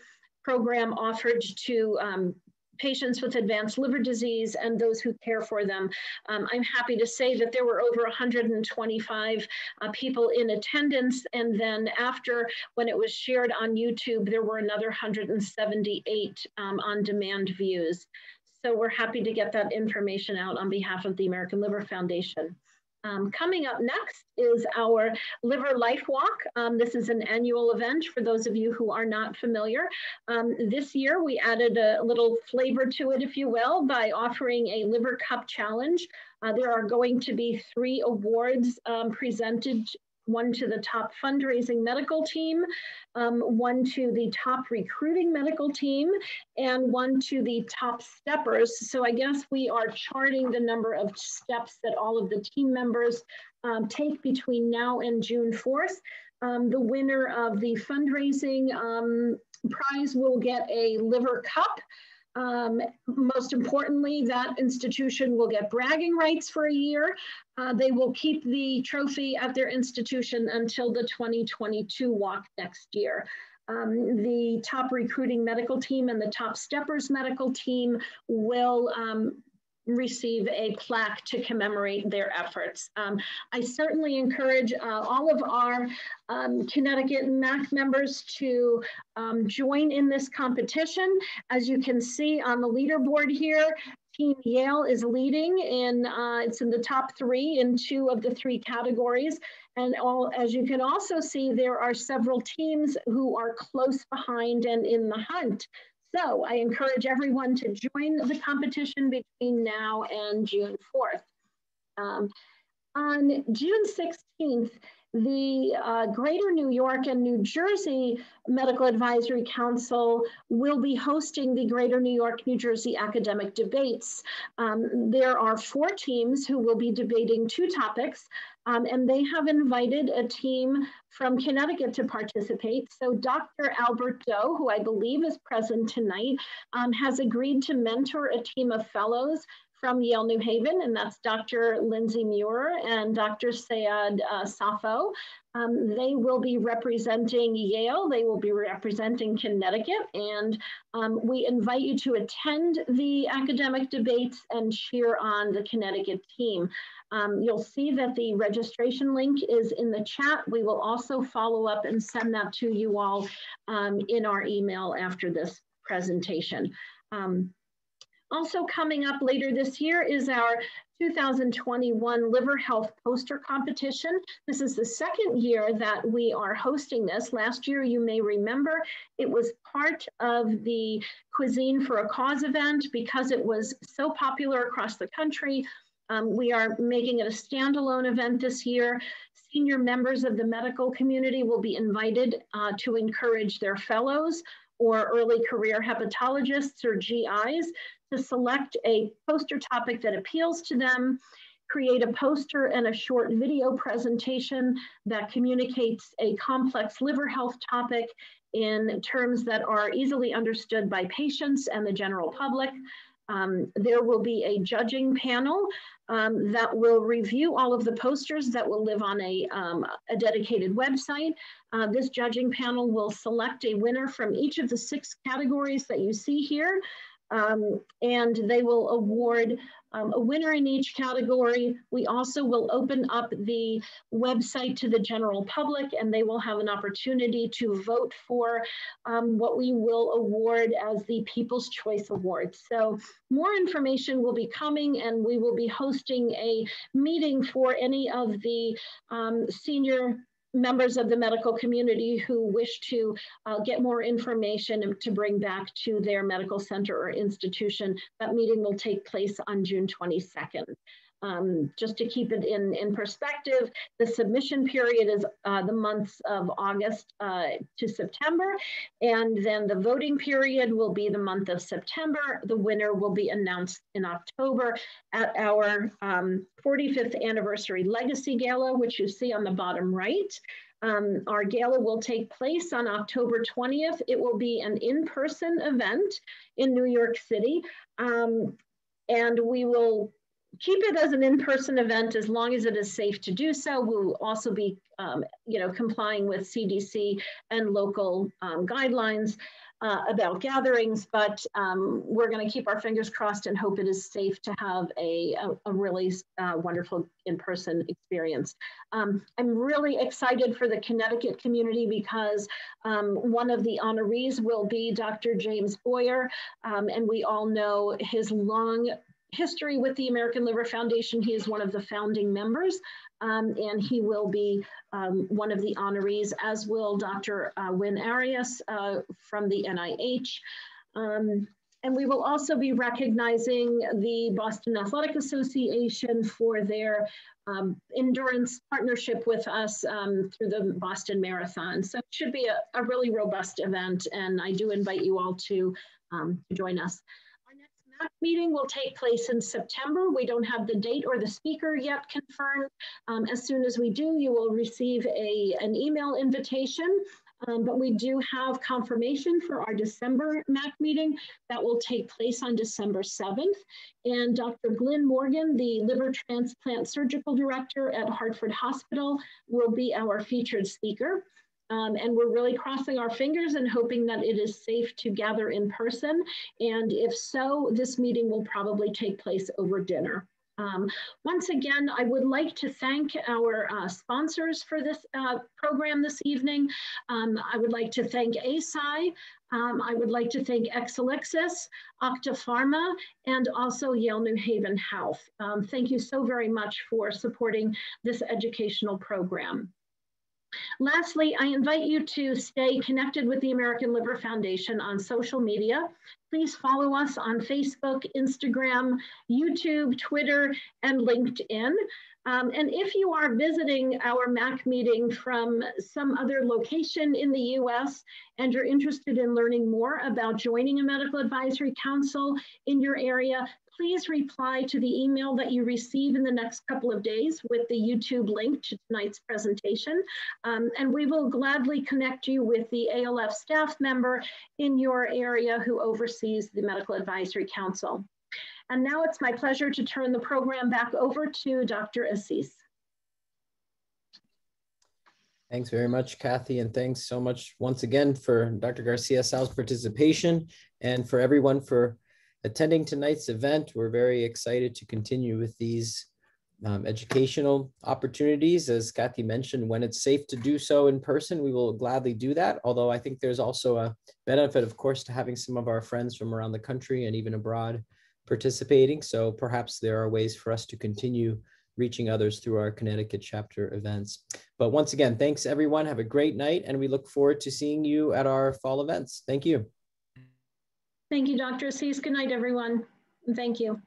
program offered to um, patients with advanced liver disease and those who care for them. Um, I'm happy to say that there were over 125 uh, people in attendance. And then after, when it was shared on YouTube, there were another 178 um, on-demand views. So we're happy to get that information out on behalf of the American Liver Foundation. Um, coming up next is our Liver Life Walk. Um, this is an annual event for those of you who are not familiar. Um, this year we added a little flavor to it, if you will, by offering a Liver Cup Challenge. Uh, there are going to be three awards um, presented one to the top fundraising medical team, um, one to the top recruiting medical team, and one to the top steppers. So I guess we are charting the number of steps that all of the team members um, take between now and June 4th. Um, the winner of the fundraising um, prize will get a liver cup. Um, most importantly, that institution will get bragging rights for a year. Uh, they will keep the trophy at their institution until the 2022 walk next year. Um, the top recruiting medical team and the top steppers medical team will um, receive a plaque to commemorate their efforts. Um, I certainly encourage uh, all of our um, Connecticut MAC members to um, join in this competition. As you can see on the leaderboard here, Team Yale is leading in, uh, it's in the top three in two of the three categories. And all, as you can also see, there are several teams who are close behind and in the hunt. So I encourage everyone to join the competition between now and June 4th. Um, on June 16th, the uh, Greater New York and New Jersey Medical Advisory Council will be hosting the Greater New York, New Jersey academic debates. Um, there are four teams who will be debating two topics, um, and they have invited a team from Connecticut to participate. So Dr. Albert Do, who I believe is present tonight, um, has agreed to mentor a team of fellows from Yale New Haven, and that's Dr. Lindsay Muir and Dr. Sayed uh, Safo. Um, they will be representing Yale, they will be representing Connecticut, and um, we invite you to attend the academic debates and cheer on the Connecticut team. Um, you'll see that the registration link is in the chat. We will also follow up and send that to you all um, in our email after this presentation. Um, also coming up later this year is our 2021 Liver Health Poster Competition. This is the second year that we are hosting this. Last year, you may remember, it was part of the Cuisine for a Cause event because it was so popular across the country. Um, we are making it a standalone event this year. Senior members of the medical community will be invited uh, to encourage their fellows or early career hepatologists or GIs to select a poster topic that appeals to them, create a poster and a short video presentation that communicates a complex liver health topic in terms that are easily understood by patients and the general public. Um, there will be a judging panel um, that will review all of the posters that will live on a, um, a dedicated website. Uh, this judging panel will select a winner from each of the six categories that you see here. Um, and they will award um, a winner in each category. We also will open up the website to the general public and they will have an opportunity to vote for um, what we will award as the People's Choice Award. So more information will be coming and we will be hosting a meeting for any of the um, senior members of the medical community who wish to uh, get more information to bring back to their medical center or institution. That meeting will take place on June 22nd. Um, just to keep it in, in perspective, the submission period is uh, the months of August uh, to September, and then the voting period will be the month of September. The winner will be announced in October at our um, 45th anniversary legacy gala, which you see on the bottom right. Um, our gala will take place on October 20th. It will be an in-person event in New York City. Um, and we will keep it as an in-person event as long as it is safe to do so. We'll also be, um, you know, complying with CDC and local um, guidelines uh, about gatherings, but um, we're going to keep our fingers crossed and hope it is safe to have a, a, a really uh, wonderful in-person experience. Um, I'm really excited for the Connecticut community because um, one of the honorees will be Dr. James Boyer, um, and we all know his long history with the American Liver Foundation. He is one of the founding members, um, and he will be um, one of the honorees, as will Dr. Uh, Arias uh, from the NIH. Um, and we will also be recognizing the Boston Athletic Association for their um, endurance partnership with us um, through the Boston Marathon. So it should be a, a, really robust event, and I do invite you all to, um, join us. Next meeting will take place in September. We don't have the date or the speaker yet confirmed. Um, as soon as we do, you will receive a, an email invitation um, but we do have confirmation for our December MAC meeting that will take place on December 7th. And Dr. Glenn Morgan, the liver transplant surgical director at Hartford Hospital, will be our featured speaker. Um, and we're really crossing our fingers and hoping that it is safe to gather in person. And if so, this meeting will probably take place over dinner. Um, once again, I would like to thank our uh, sponsors for this uh, program this evening. Um, I would like to thank Eisai. Um, I would like to thank Exelixis, Octapharma, and also Yale New Haven Health. Um, thank you so very much for supporting this educational program. Lastly, I invite you to stay connected with the American Liver Foundation on social media. Please follow us on Facebook, Instagram, YouTube, Twitter, and LinkedIn. Um, and if you are visiting our MAC meeting from some other location in the US and you're interested in learning more about joining a medical advisory council in your area, please reply to the email that you receive in the next couple of days with the YouTube link to tonight's presentation. Um, and we will gladly connect you with the ALF staff member in your area who oversees the Medical Advisory Council. And now it's my pleasure to turn the program back over to Dr. Assis. Thanks very much, Kathy, and thanks so much once again for Dr. Garcia-Tsao's participation and for everyone for attending tonight's event. We're very excited to continue with these um, educational opportunities. As Kathy mentioned, when it's safe to do so in person, we will gladly do that. Although I think there's also a benefit, of course, to having some of our friends from around the country and even abroad participating. So perhaps there are ways for us to continue reaching others through our Connecticut chapter events. But once again, thanks everyone. Have a great night, and we look forward to seeing you at our fall events. Thank you. Thank you, Dr. Assis. Good night, everyone. Thank you.